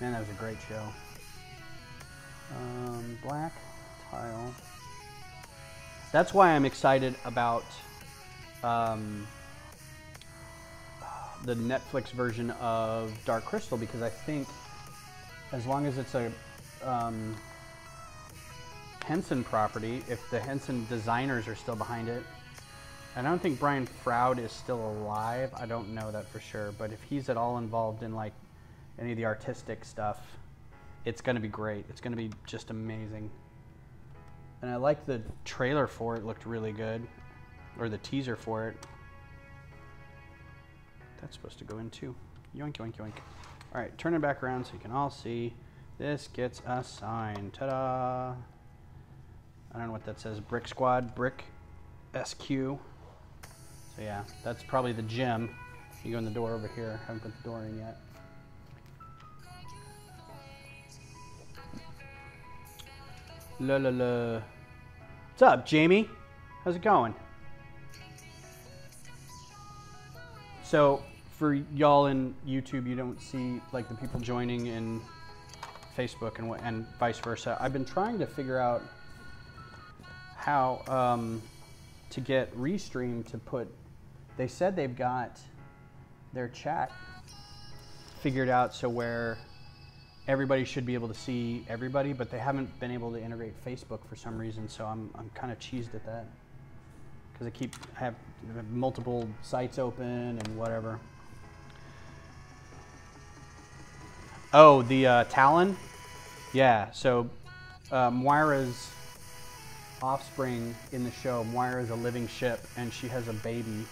man, that was a great show. Um, black tile. That's why I'm excited about um, the Netflix version of Dark Crystal because I think as long as it's a um, Henson property, if the Henson designers are still behind it, I don't think Brian Froud is still alive. I don't know that for sure, but if he's at all involved in like any of the artistic stuff, it's going to be great. It's going to be just amazing. And I like the trailer for it; looked really good, or the teaser for it. That's supposed to go in too. Yoink, yoink, yoink. All right, turn it back around so you can all see. This gets a sign. Ta-da! I don't know what that says. Brick Squad, Brick SQ. So yeah, that's probably the gym. You go in the door over here. Haven't put the door in yet. La la la. What's up, Jamie? How's it going? So for y'all in YouTube, you don't see like the people joining in Facebook and and vice versa. I've been trying to figure out how um, to get Restream to put. They said they've got their chat figured out so where everybody should be able to see everybody, but they haven't been able to integrate Facebook for some reason. So I'm I'm kind of cheesed at that because I keep I have multiple sites open and whatever. Oh, the uh, Talyn. Yeah. So uh, Moya's offspring in the show. Moya is a living ship, and she has a baby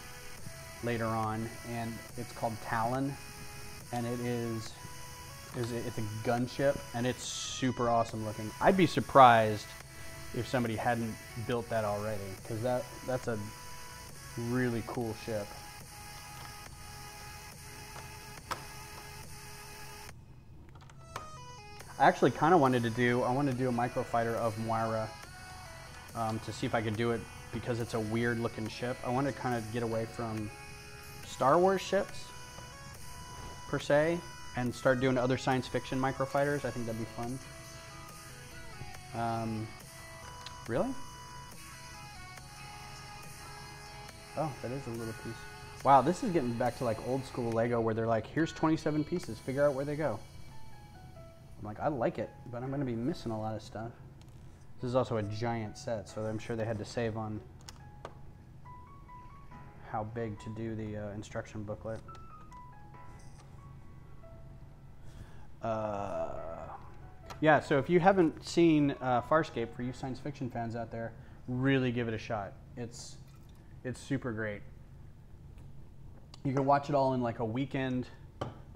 later on, and it's called Talyn, and it is is it, it's a gunship, and it's super awesome looking. I'd be surprised if somebody hadn't built that already, because that that's a really cool ship. I actually kind of wanted to do, I wanted to do a microfighter of Moya um, to see if I could do it because it's a weird looking ship. I want to kind of get away from Star Wars ships per se and start doing other science fiction microfighters. I think that'd be fun. Um, really? Oh, that is a little piece. Wow, this is getting back to like old school Lego where they're like, here's 27 pieces, figure out where they go. I'm like, I like it, but I'm going to be missing a lot of stuff. This is also a giant set, so I'm sure they had to save on how big to do the uh, instruction booklet. Uh, yeah, so if you haven't seen uh, Farscape, for you science fiction fans out there, really give it a shot. It's it's super great. You can watch it all in like a weekend.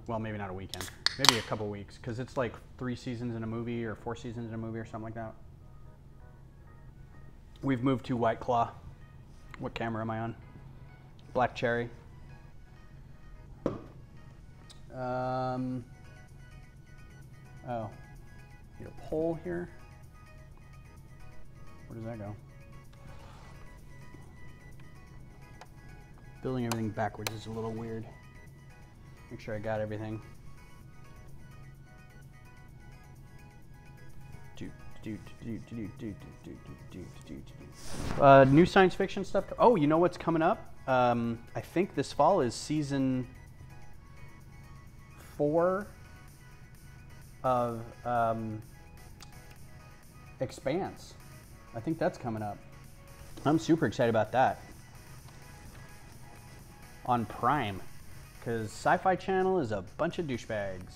Well, maybe not a weekend, maybe a couple weeks, because it's like three seasons in a movie or four seasons in a movie or something like that. We've moved to White Claw. What camera am I on? Black Cherry. Um, oh, need a pole here. Where does that go? Building everything backwards is a little weird. Make sure I got everything. Uh, new science fiction stuff. Oh, you know what's coming up? Um, I think this fall is season four of um, Expanse. I think that's coming up. I'm super excited about that. On Prime, because Sci Fi Channel is a bunch of douchebags.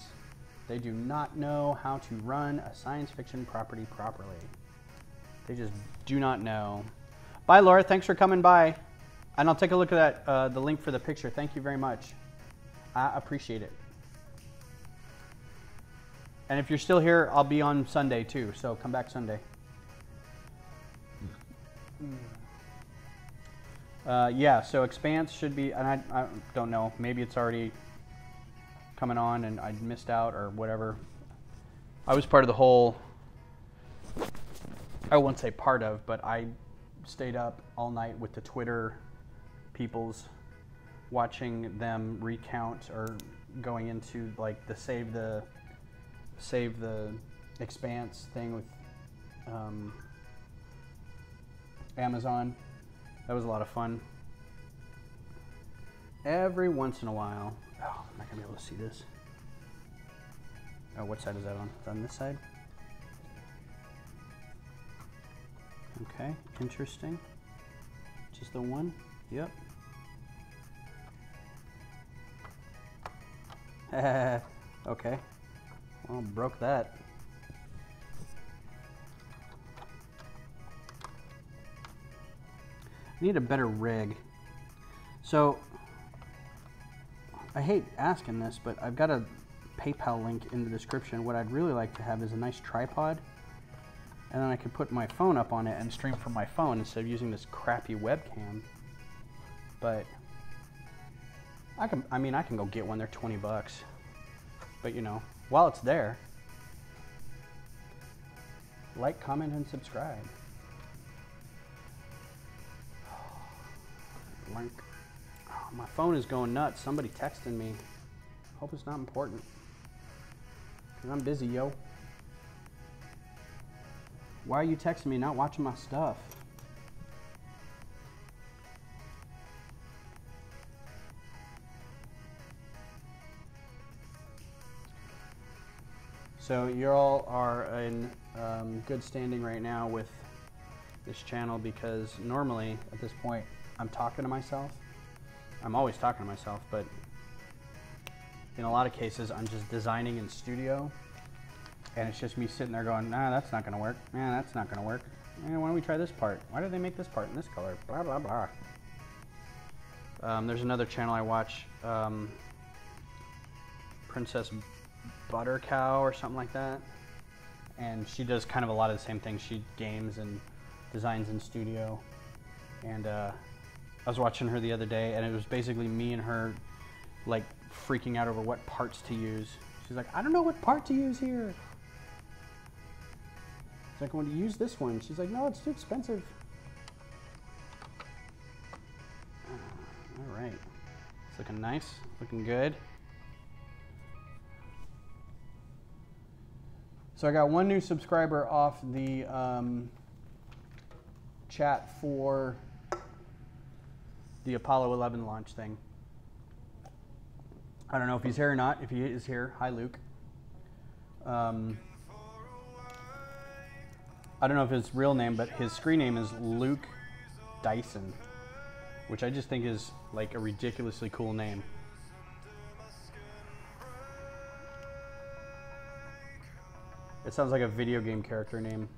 They do not know how to run a science fiction property properly. They just do not know. Bye, Laura. Thanks for coming by. And I'll take a look at that, uh, the link for the picture. Thank you very much. I appreciate it. And if you're still here, I'll be on Sunday too. So come back Sunday. Uh, yeah, so Expanse should be, and I, I don't know, maybe it's already coming on and I missed out or whatever. I was part of the whole, I won't say part of, but I stayed up all night with the Twitter peoples watching them recount or going into like the save the save the expanse thing with um, Amazon. That was a lot of fun. Every once in a while, oh, I'm not gonna be able to see this. Oh, what side is that on? Is on this side? Okay, interesting. Just the one? Yep. okay. Well, broke that. I need a better rig. So, I hate asking this, but I've got a PayPal link in the description. What I'd really like to have is a nice tripod, and then I could put my phone up on it and stream from my phone instead of using this crappy webcam. But I can, I mean, I can go get one. They're 20 bucks. But you know, while it's there, like, comment, and subscribe. Blank. My phone is going nuts. Somebody texting me. Hope it's not important. Cause I'm busy, yo. Why are you texting me? Not watching my stuff. So you all are in um, good standing right now with this channel because normally at this point I'm talking to myself. I'm always talking to myself, but in a lot of cases I'm just designing in studio and it's just me sitting there going, nah, that's not gonna work. Nah, that's not gonna work. Eh, why don't we try this part? Why did they make this part in this color? Blah, blah, blah. Um, there's another channel I watch, um, Princess Butter Cow or something like that. And she does kind of a lot of the same things. She games and designs in studio. And uh, I was watching her the other day, and it was basically me and her like freaking out over what parts to use. She's like, I don't know what part to use here. It's like, when to use this one. She's like, no, it's too expensive. All right. It's looking nice, looking good. So I got one new subscriber off the um, chat for the Apollo 11 launch thing. I don't know if he's here or not. If he is here, hi Luke. Um, I don't know if his real name, but his screen name is Luke Dyson, which I just think is like a ridiculously cool name. It sounds like a video game character name.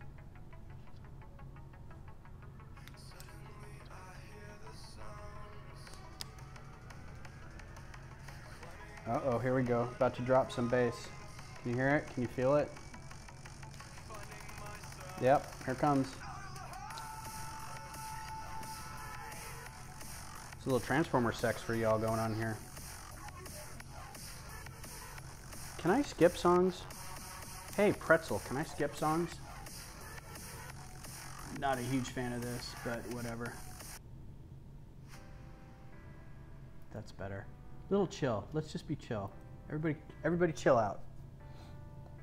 Uh oh, here we go. About to drop some bass. Can you hear it? Can you feel it? Yep, here comes. It's a little Transformer sex for y'all going on here. Can I skip songs? Hey, Pretzel, can I skip songs? Not a huge fan of this, but whatever. That's better. Little chill. Let's just be chill. Everybody, everybody, chill out.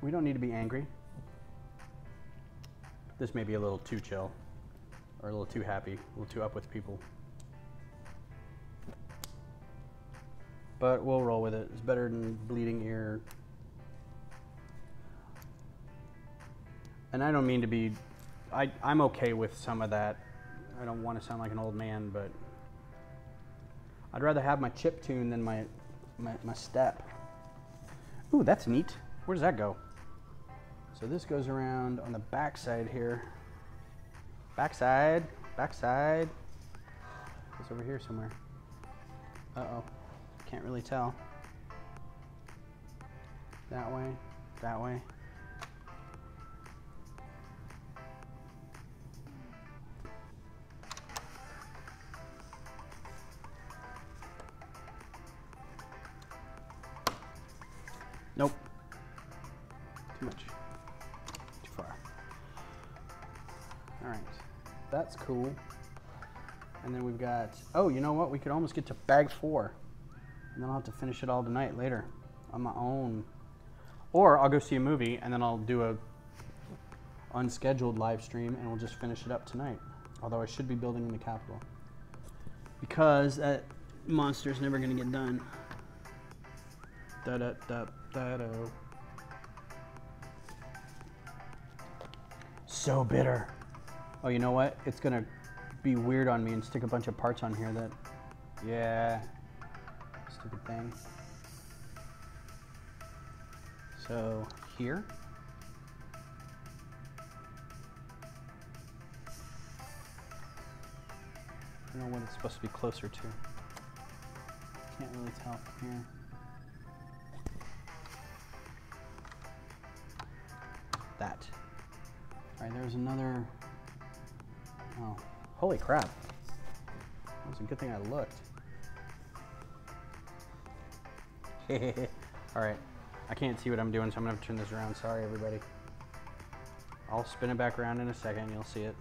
We don't need to be angry. This may be a little too chill, or a little too happy, a little too up with people. But we'll roll with it. It's better than bleeding ear. And I don't mean to be, I, I'm okay with some of that. I don't want to sound like an old man, but I'd rather have my chip tune than my, my, my step. Ooh, that's neat. Where does that go? So this goes around on the back side here. Backside, backside. It's over here somewhere. Uh-oh. Can't really tell. That way, that way. That's cool. And then we've got, oh, you know what? We could almost get to bag four. And then I'll have to finish it all tonight later on my own. Or I'll go see a movie and then I'll do a unscheduled live stream and we'll just finish it up tonight. Although I should be building in the Capitol. Because that monster's never going to get done. Da da da da da. So bitter. Oh, you know what? It's gonna be weird on me and stick a bunch of parts on here that, yeah, stupid thing. So here. I don't know what it's supposed to be closer to. Can't really tell from here. that. All right, there's another, oh, holy crap. It's a good thing I looked. All right, I can't see what I'm doing, so I'm gonna have to turn this around. Sorry, everybody. I'll spin it back around in a second, you'll see it.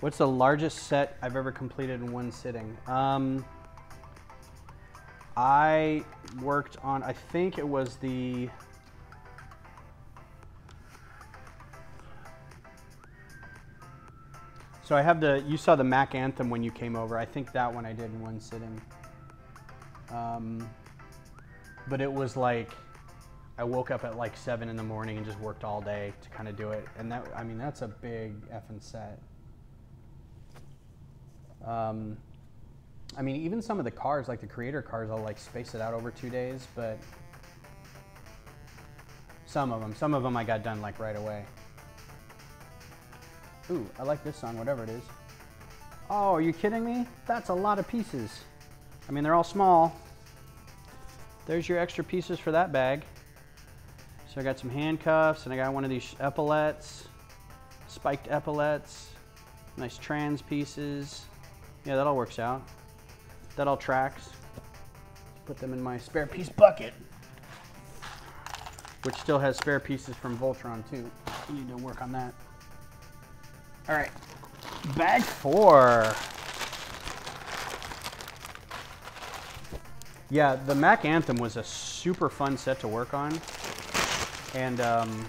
What's the largest set I've ever completed in one sitting? Um, I worked on, I think it was the, So I have the, you saw the Mack Anthem when you came over. I think that one I did in one sitting. Um, but it was like, I woke up at like seven in the morning and just worked all day to kind of do it. And that, I mean, that's a big effing set. Um, I mean, even some of the cars, like the creator cars, I'll like space it out over two days, but some of them, some of them I got done like right away. Ooh, I like this song, whatever it is. Oh, are you kidding me? That's a lot of pieces. I mean, they're all small. There's your extra pieces for that bag. So I got some handcuffs and I got one of these epaulets, spiked epaulets, nice trans pieces. Yeah, that all works out. That all tracks. Put them in my spare piece bucket, which still has spare pieces from Voltron too. I need to work on that. All right, bag four. Yeah, the Mack Anthem was a super fun set to work on. And um,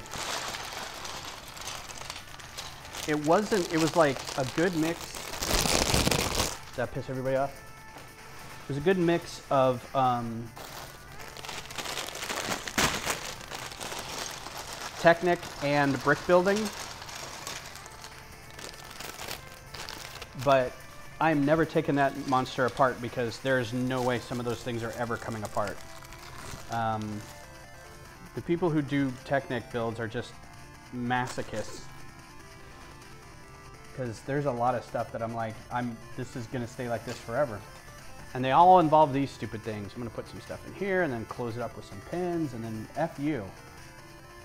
it wasn't, it was like a good mix. Does that piss everybody off? It was a good mix of um, Technic and brick building. But I'm never taking that monster apart because there's no way some of those things are ever coming apart. Um, the people who do Technic builds are just masochists because there's a lot of stuff that I'm like, I'm this is gonna stay like this forever. And they all involve these stupid things. I'm gonna put some stuff in here and then close it up with some pins and then F you.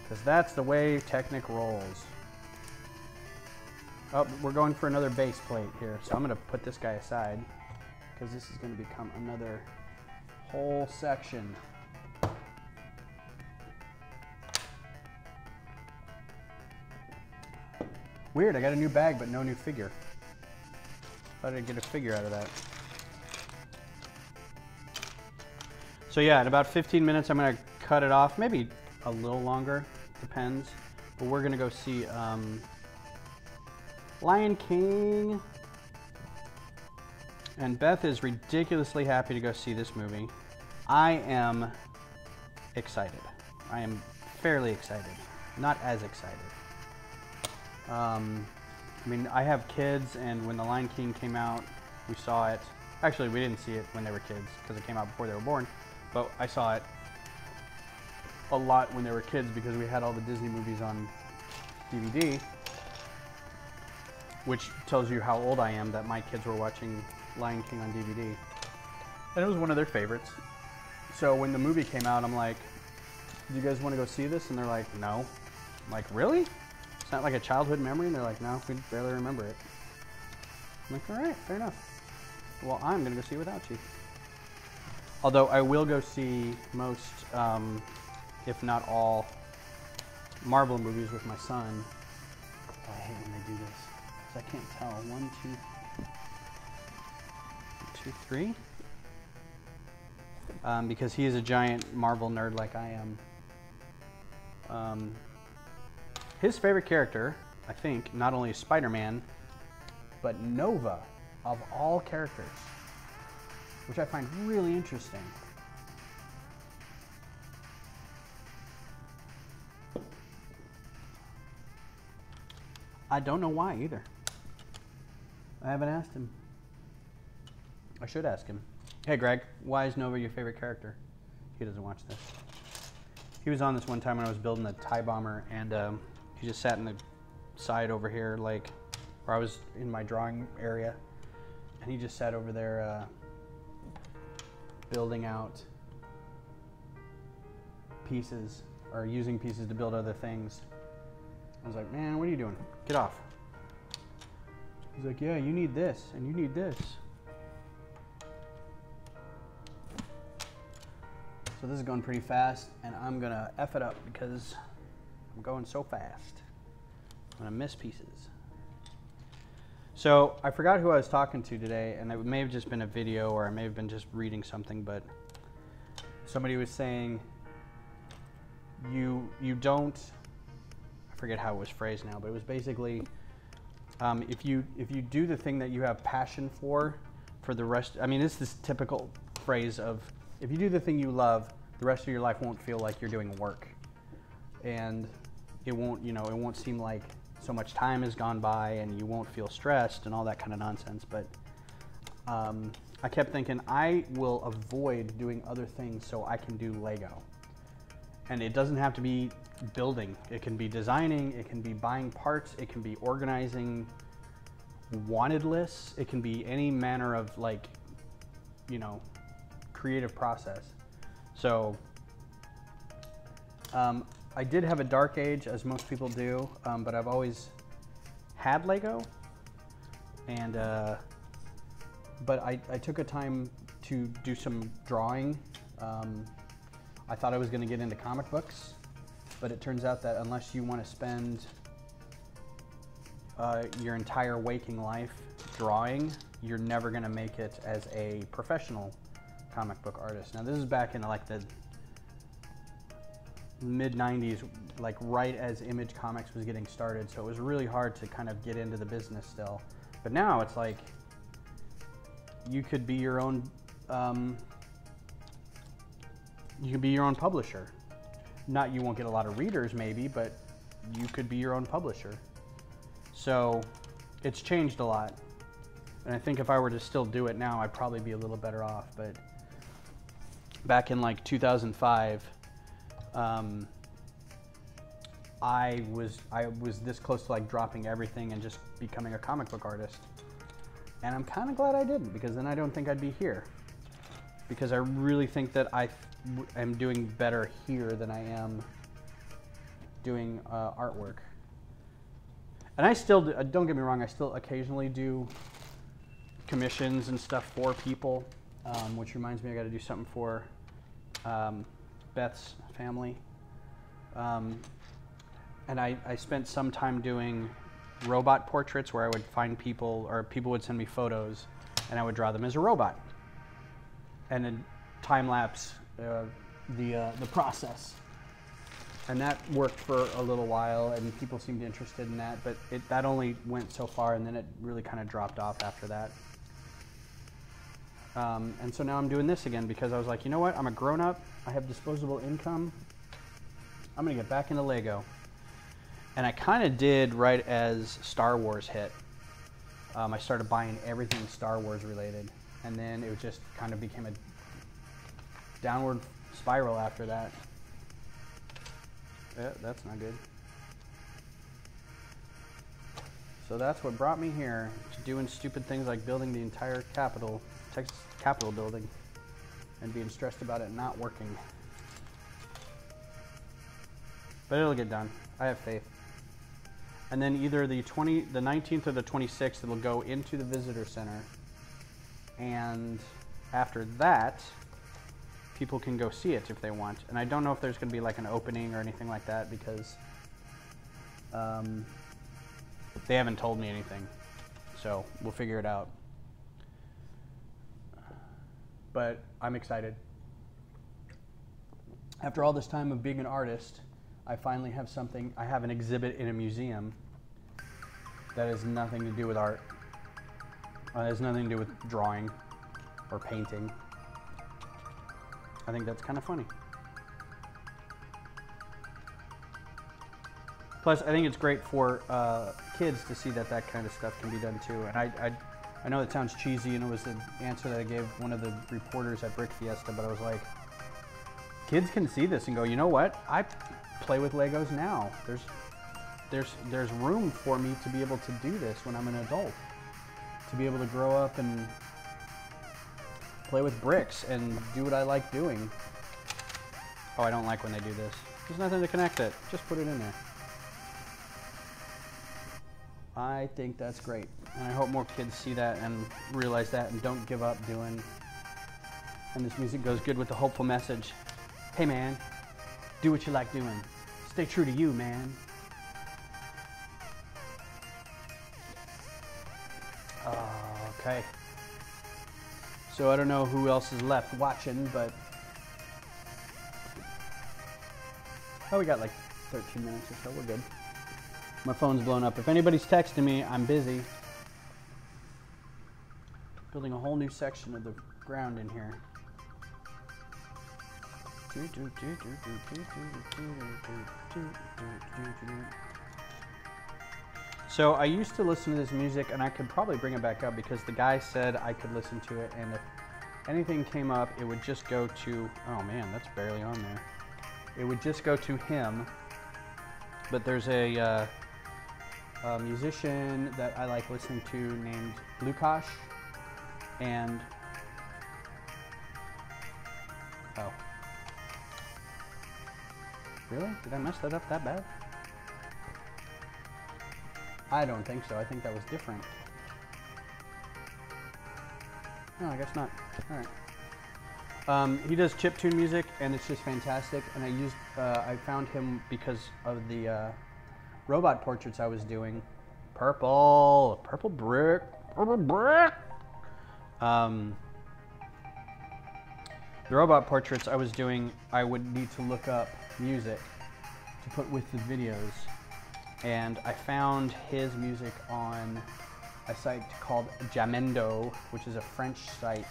Because that's the way Technic rolls. Oh, we're going for another base plate here. So I'm gonna put this guy aside because this is gonna become another whole section. Weird, I got a new bag, but no new figure. Thought I'd get a figure out of that. So yeah, in about 15 minutes, I'm gonna cut it off, maybe a little longer, depends. But we're gonna go see um, Lion King. And Beth is ridiculously happy to go see this movie. I am excited. I am fairly excited. Not as excited. Um, I mean, I have kids, and when The Lion King came out, we saw it. Actually, we didn't see it when they were kids because it came out before they were born. But I saw it a lot when they were kids because we had all the Disney movies on DVD, which tells you how old I am that my kids were watching Lion King on DVD. And it was one of their favorites. So when the movie came out, I'm like, do you guys want to go see this? And they're like, no. I'm like, really? It's not like a childhood memory? And they're like, no, we barely remember it. I'm like, all right, fair enough. Well, I'm going to go see it without you. Although I will go see most, um, if not all, Marvel movies with my son. I hate when they do this. I can't tell. One, two, two, three. Um, because he is a giant Marvel nerd like I am. Um, his favorite character, I think, not only is Spider-Man, but Nova, of all characters, which I find really interesting. I don't know why either. I haven't asked him. I should ask him. Hey, Greg, why is Nova your favorite character? He doesn't watch this. He was on this one time when I was building the TIE bomber, and um, he just sat in the side over here, like where I was in my drawing area, and he just sat over there uh, building out pieces or using pieces to build other things. I was like, man, what are you doing? Get off. He's like, yeah, you need this and you need this. So this is going pretty fast and I'm gonna F it up because I'm going so fast. I'm gonna miss pieces. So I forgot who I was talking to today and it may have just been a video or I may have been just reading something, but somebody was saying you you don't I forget how it was phrased now, but it was basically um, if you if you do the thing that you have passion for for the rest. I mean, it's this typical phrase of if you do the thing you love, the rest of your life won't feel like you're doing work, and it won't you know it won't seem like so much time has gone by and you won't feel stressed and all that kind of nonsense. But um, I kept thinking I will avoid doing other things so I can do Lego and it doesn't have to be building. It can be designing, it can be buying parts, it can be organizing wanted lists, it can be any manner of like, you know, creative process. So um, I did have a dark age, as most people do, um, but I've always had Lego, and uh, but I, I took a time to do some drawing. Um, I thought I was going to get into comic books, but it turns out that unless you want to spend uh, your entire waking life drawing, you're never going to make it as a professional comic book artist. Now, this is back in like the mid 90s, like right as Image Comics was getting started, so it was really hard to kind of get into the business still. But now it's like you could be your own. Um, you can be your own publisher. Not you won't get a lot of readers maybe, but you could be your own publisher. So it's changed a lot. And I think if I were to still do it now, I'd probably be a little better off. But back in like 2005, um, I was I was this close to like dropping everything and just becoming a comic book artist. And I'm kind of glad I didn't because then I don't think I'd be here. Because I really think that I am doing better here than I am doing uh, artwork. And I still, do, uh, don't get me wrong, I still occasionally do commissions and stuff for people, um, which reminds me I got to do something for um, Beth's family. Um, and I, I spent some time doing robot portraits where I would find people or people would send me photos and I would draw them as a robot. And then time lapse the, uh, the process. And that worked for a little while and people seemed interested in that, but it, that only went so far and then it really kind of dropped off after that. Um, and so now I'm doing this again because I was like, you know what? I'm a grown up. I have disposable income. I'm going to get back into Lego. And I kind of did right as Star Wars hit. Um, I started buying everything Star Wars related. And then it just kind of became a downward spiral after that. Yeah, that's not good. So that's what brought me here to doing stupid things like building the entire Capitol, Texas Capitol building, and being stressed about it not working. But it'll get done. I have faith. And then either the 20, the 19th or the 26th, it'll go into the visitor center. And after that, people can go see it if they want. And I don't know if there's going to be like an opening or anything like that because um, they haven't told me anything. So we'll figure it out. But I'm excited. After all this time of being an artist, I finally have something, I have an exhibit in a museum that has nothing to do with art. Uh, has nothing to do with drawing or painting. I think that's kind of funny. Plus, I think it's great for uh, kids to see that that kind of stuff can be done too. And I, I, I know it sounds cheesy, and it was the answer that I gave one of the reporters at Brick Fiesta, but I was like, kids can see this and go, you know what? I play with Legos now. There's, there's, there's room for me to be able to do this when I'm an adult. To be able to grow up and play with bricks and do what I like doing. Oh, I don't like when they do this. There's nothing to connect it. Just put it in there. I think that's great. And I hope more kids see that and realize that and don't give up doing. And this music goes good with the hopeful message. Hey man, do what you like doing. Stay true to you, man. Okay. So I don't know who else is left watching, but oh, we got like 13 minutes or so. We're good. My phone's blown up. If anybody's texting me, I'm busy. Building a whole new section of the ground in here. So I used to listen to this music, and I could probably bring it back up because the guy said I could listen to it, and if anything came up, it would just go to, oh man, that's barely on there. It would just go to him, but there's a, uh, a musician that I like listening to named Lukhash, and, oh. Really? Did I mess that up that bad? I don't think so. I think that was different. No, I guess not. All right. Um, he does chip tune music, and it's just fantastic. And I used, uh, I found him because of the uh, robot portraits I was doing. Purple, purple brick, purple brick. Um, the robot portraits I was doing, I would need to look up music to put with the videos. And I found his music on a site called Jamendo, which is a French site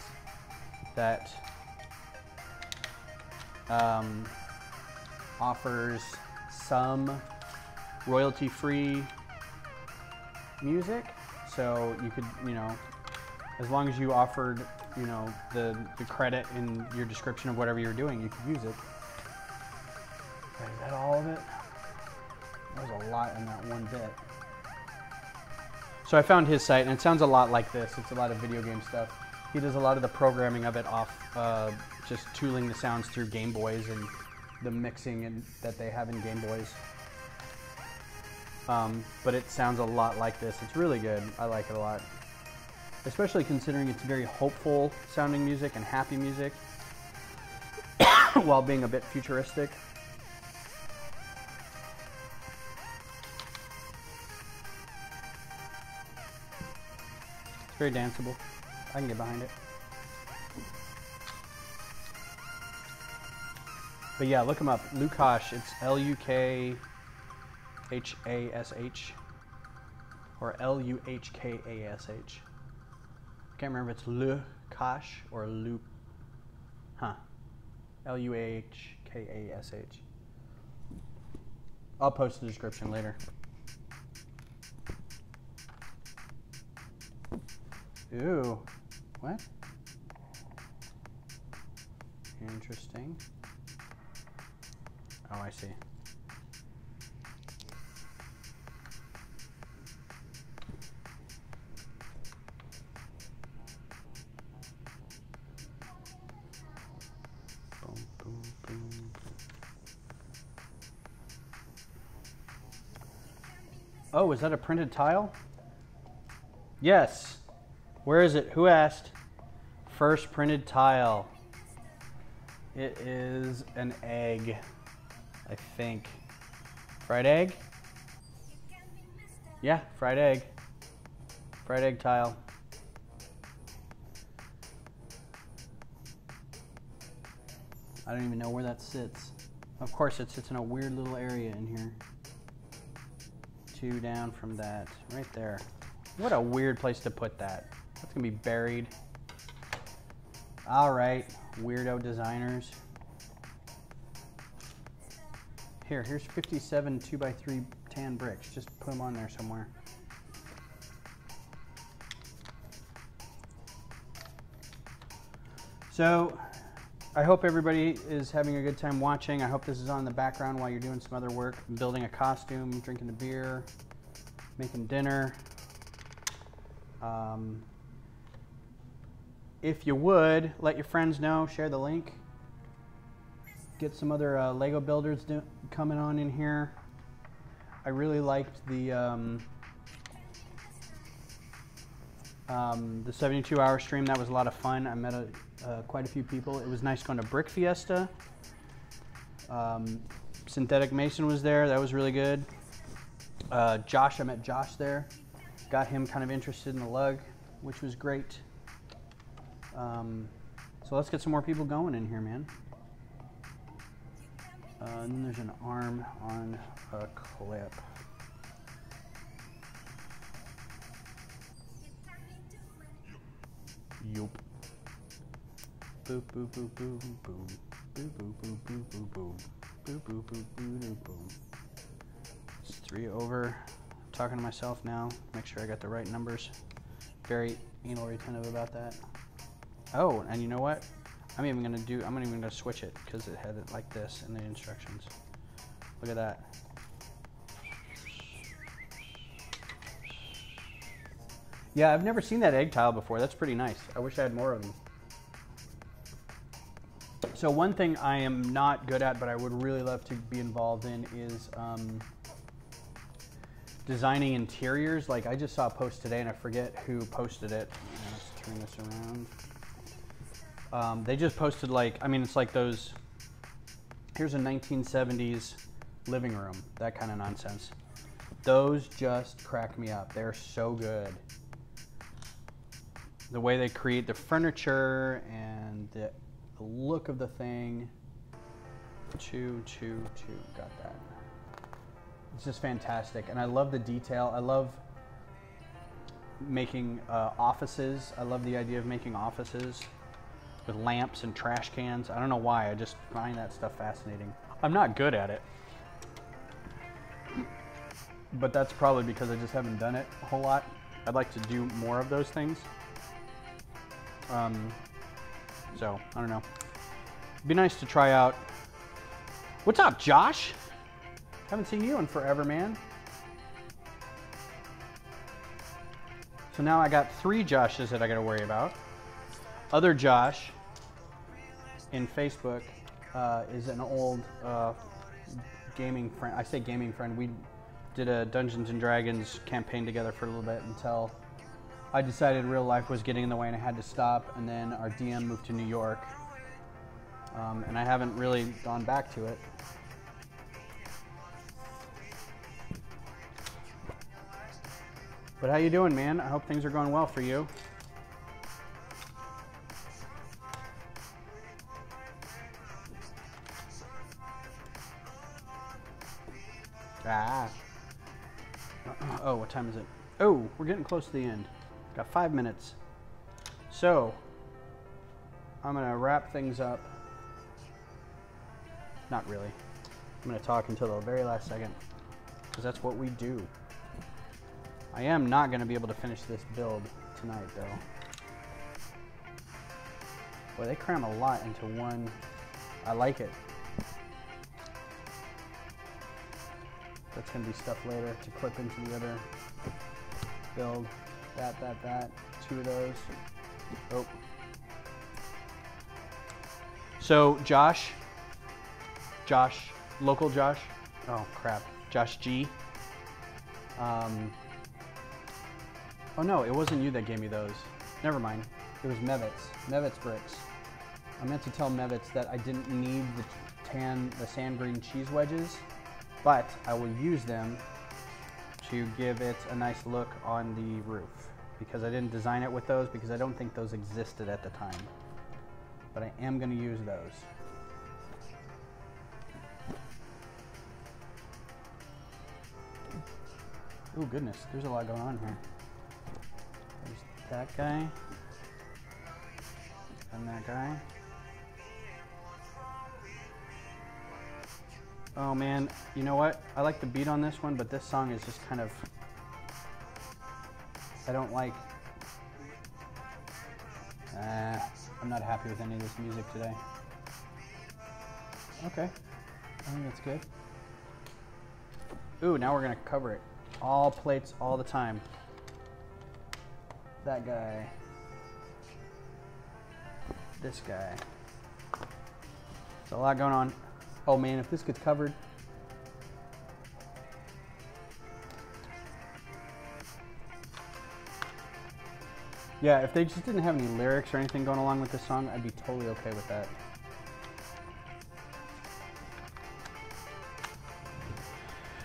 that um, offers some royalty-free music. So you could, you know, as long as you offered, you know, the, the credit in your description of whatever you're doing, you could use it. Is that all of it? Was a lot in that one bit. So I found his site, and it sounds a lot like this. It's a lot of video game stuff. He does a lot of the programming of it off uh, just tooling the sounds through Game Boys and the mixing and, that they have in Game Boys. Um, but it sounds a lot like this. It's really good. I like it a lot. Especially considering it's very hopeful sounding music and happy music while being a bit futuristic. Very danceable. I can get behind it. But yeah, look him up. Lukhash. It's L U K H A S H or L U H K A S H. Can't remember if it's Lukhash or Lu. Huh. L U H K A S H. I'll post the description later. Ooh. What? Interesting. Oh, I see. Oh, is that a printed tile? Yes. Where is it? Who asked? First printed tile. It is an egg, I think. Fried egg? Yeah, fried egg. Fried egg tile. I don't even know where that sits. Of course, it sits in a weird little area in here. Two down from that, right there. What a weird place to put that. That's gonna be buried. All right, weirdo designers. Here, here's 57 2x3 tan bricks. Just put them on there somewhere. So, I hope everybody is having a good time watching. I hope this is on in the background while you're doing some other work, building a costume, drinking a beer, making dinner. Um, if you would, let your friends know, share the link. Get some other uh, Lego builders do- coming on in here. I really liked the um, um, the 72 hour stream. That was a lot of fun. I met a, uh, quite a few people. It was nice going to Brick Fiesta. Um, Synthetic Mason was there. That was really good. Uh, Josh, I met Josh there. Got him kind of interested in the lug, which was great. Um, so let's get some more people going in here, man. Uh, and then there's an arm on a clip. Yup. Boop boop boop boop boom. Boop boop boop boop boop boom. Boop boop boop boop boop boom. It's three over. talking to myself now. Make sure I got the right numbers. Very anal retentive about that. Oh, and you know what? I'm even gonna do. I'm even gonna switch it because it had it like this in the instructions. Look at that. Yeah, I've never seen that egg tile before. That's pretty nice. I wish I had more of them. So one thing I am not good at, but I would really love to be involved in is um, designing interiors. Like I just saw a post today, and I forget who posted it. Let's turn this around. Um, they just posted like, I mean, it's like those. Here's a 1970s living room, that kind of nonsense. Those just crack me up. They're so good. The way they create the furniture and the, the look of the thing. Two, two, two. Got that. It's just fantastic, and I love the detail. I love making uh, offices. I love the idea of making offices with lamps and trash cans. I don't know why. I just find that stuff fascinating. I'm not good at it, but that's probably because I just haven't done it a whole lot. I'd like to do more of those things. Um, so I don't know. It'd be nice to try out. What's up, Josh? Haven't seen you in forever, man. So now I got three Joshes that I got to worry about. Other Josh in Facebook uh, is an old uh, gaming friend. I say gaming friend. We did a Dungeons and Dragons campaign together for a little bit until I decided real life was getting in the way and I had to stop. And then our DM moved to New York, um, and I haven't really gone back to it. But how you doing, man? I hope things are going well for you. Ah. Oh, what time is it? Oh, we're getting close to the end. Got five minutes. So, I'm gonna wrap things up. Not really. I'm gonna talk until the very last second, because that's what we do. I am not gonna be able to finish this build tonight, though. Boy, they cram a lot into one. I like it. Gonna be stuff later to clip into the other build. That, that, that. Two of those. Oh. So Josh, Josh, local Josh. Oh crap, Josh G. Um. Oh no, it wasn't you that gave me those. Never mind. It was Mevitz. Mevitz bricks. I meant to tell Mevitz that I didn't need the tan, the sand green cheese wedges, but I will use them to give it a nice look on the roof because I didn't design it with those because I don't think those existed at the time. But I am going to use those. Oh goodness, there's a lot going on here. There's that guy. And that guy. Oh man, you know what? I like the beat on this one, but this song is just kind of. I don't like. Uh, I'm not happy with any of this music today. Okay, I think that's good. Ooh, now we're gonna cover it. All plates, all the time. That guy. This guy. There's a lot going on. Oh man, if this gets covered. Yeah, if they just didn't have any lyrics or anything going along with this song, I'd be totally okay with that.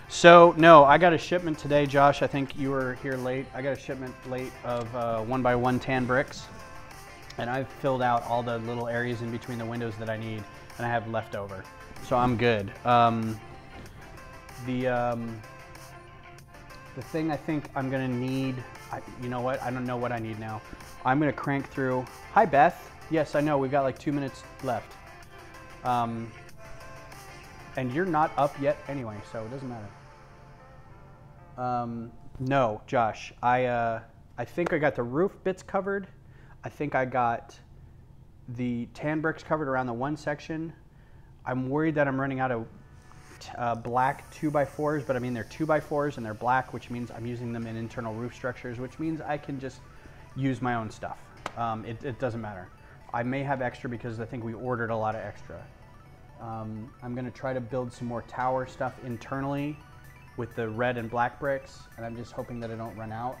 So, no, I got a shipment today, Josh. I think you were here late. I got a shipment late of uh, one by one tan bricks. And I've filled out all the little areas in between the windows that I need, and I have leftover so I'm good. Um, the um, the thing I think I'm gonna need, I, you know what? I don't know what I need now. I'm gonna crank through. Hi Beth. Yes, I know. We've got like two minutes left. Um, and you're not up yet anyway, so it doesn't matter. Um, no, Josh. I uh, I think I got the roof bits covered. I think I got the tan bricks covered around the one section. I'm worried that I'm running out of uh, black 2x4s, but I mean they're 2x4s and they're black, which means I'm using them in internal roof structures, which means I can just use my own stuff. Um, it, it, doesn't matter. I may have extra because I think we ordered a lot of extra. Um, I'm going to try to build some more tower stuff internally with the red and black bricks, and I'm just hoping that I don't run out.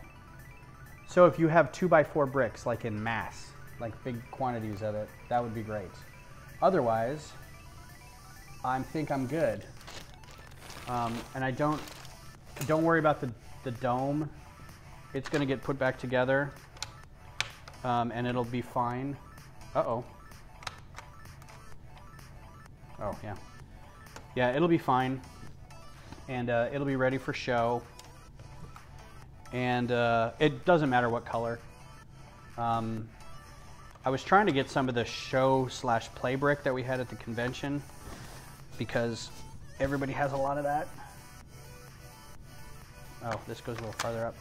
So if you have 2x4 bricks, like in mass, like big quantities of it, that would be great. Otherwise, I think I'm good. Um, and I don't, don't worry about the, the dome. It's gonna get put back together um, and it'll be fine. Uh-oh. Oh, yeah. Yeah, it'll be fine. And uh, it'll be ready for show. And uh, it doesn't matter what color. Um, I was trying to get some of the show slash play brick that we had at the convention because everybody has a lot of that. Oh, this goes a little farther up.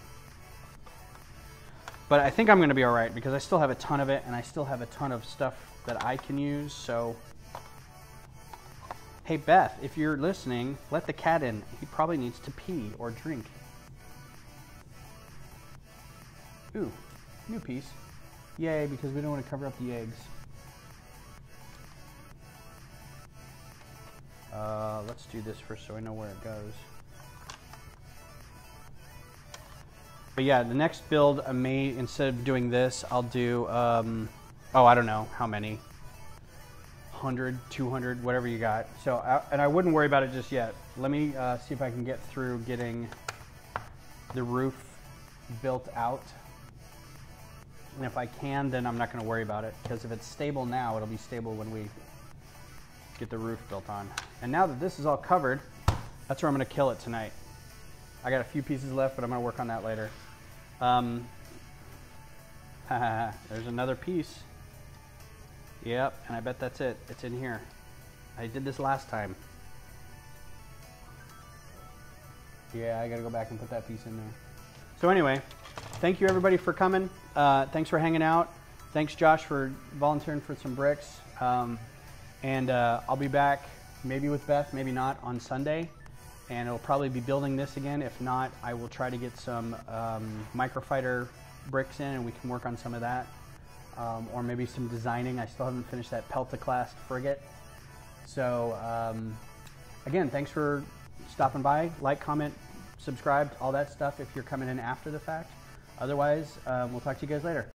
But I think I'm going to be all right because I still have a ton of it and I still have a ton of stuff that I can use. So, hey Beth, if you're listening, let the cat in. He probably needs to pee or drink. Ooh, new piece. Yay, because we don't want to cover up the eggs. Uh, let's do this first so I know where it goes. But yeah, the next build I may, instead of doing this, I'll do, um, oh, I don't know how many. 100, 200, whatever you got. So, uh, and I wouldn't worry about it just yet. Let me uh, see if I can get through getting the roof built out. And if I can, then I'm not going to worry about it. Because if it's stable now, it'll be stable when we get the roof built on. And now that this is all covered, That's where I'm gonna kill it tonight. I got a few pieces left, but I'm gonna work on that later. Um, there's another piece. Yep, and I bet that's it. It's in here. I did this last time. Yeah, I gotta go back and put that piece in there. So anyway, thank you everybody for coming. Uh, thanks for hanging out. Thanks Josh for volunteering for some bricks. Um, and uh, I'll be back maybe with Beth, maybe not on Sunday. And it'll probably be building this again. If not, I will try to get some um, microfighter bricks in and we can work on some of that. Um, or maybe some designing. I still haven't finished that Pelta-class frigate. So um, again, thanks for stopping by. Like, comment, subscribe, all that stuff if you're coming in after the fact. Otherwise, um, we'll talk to you guys later.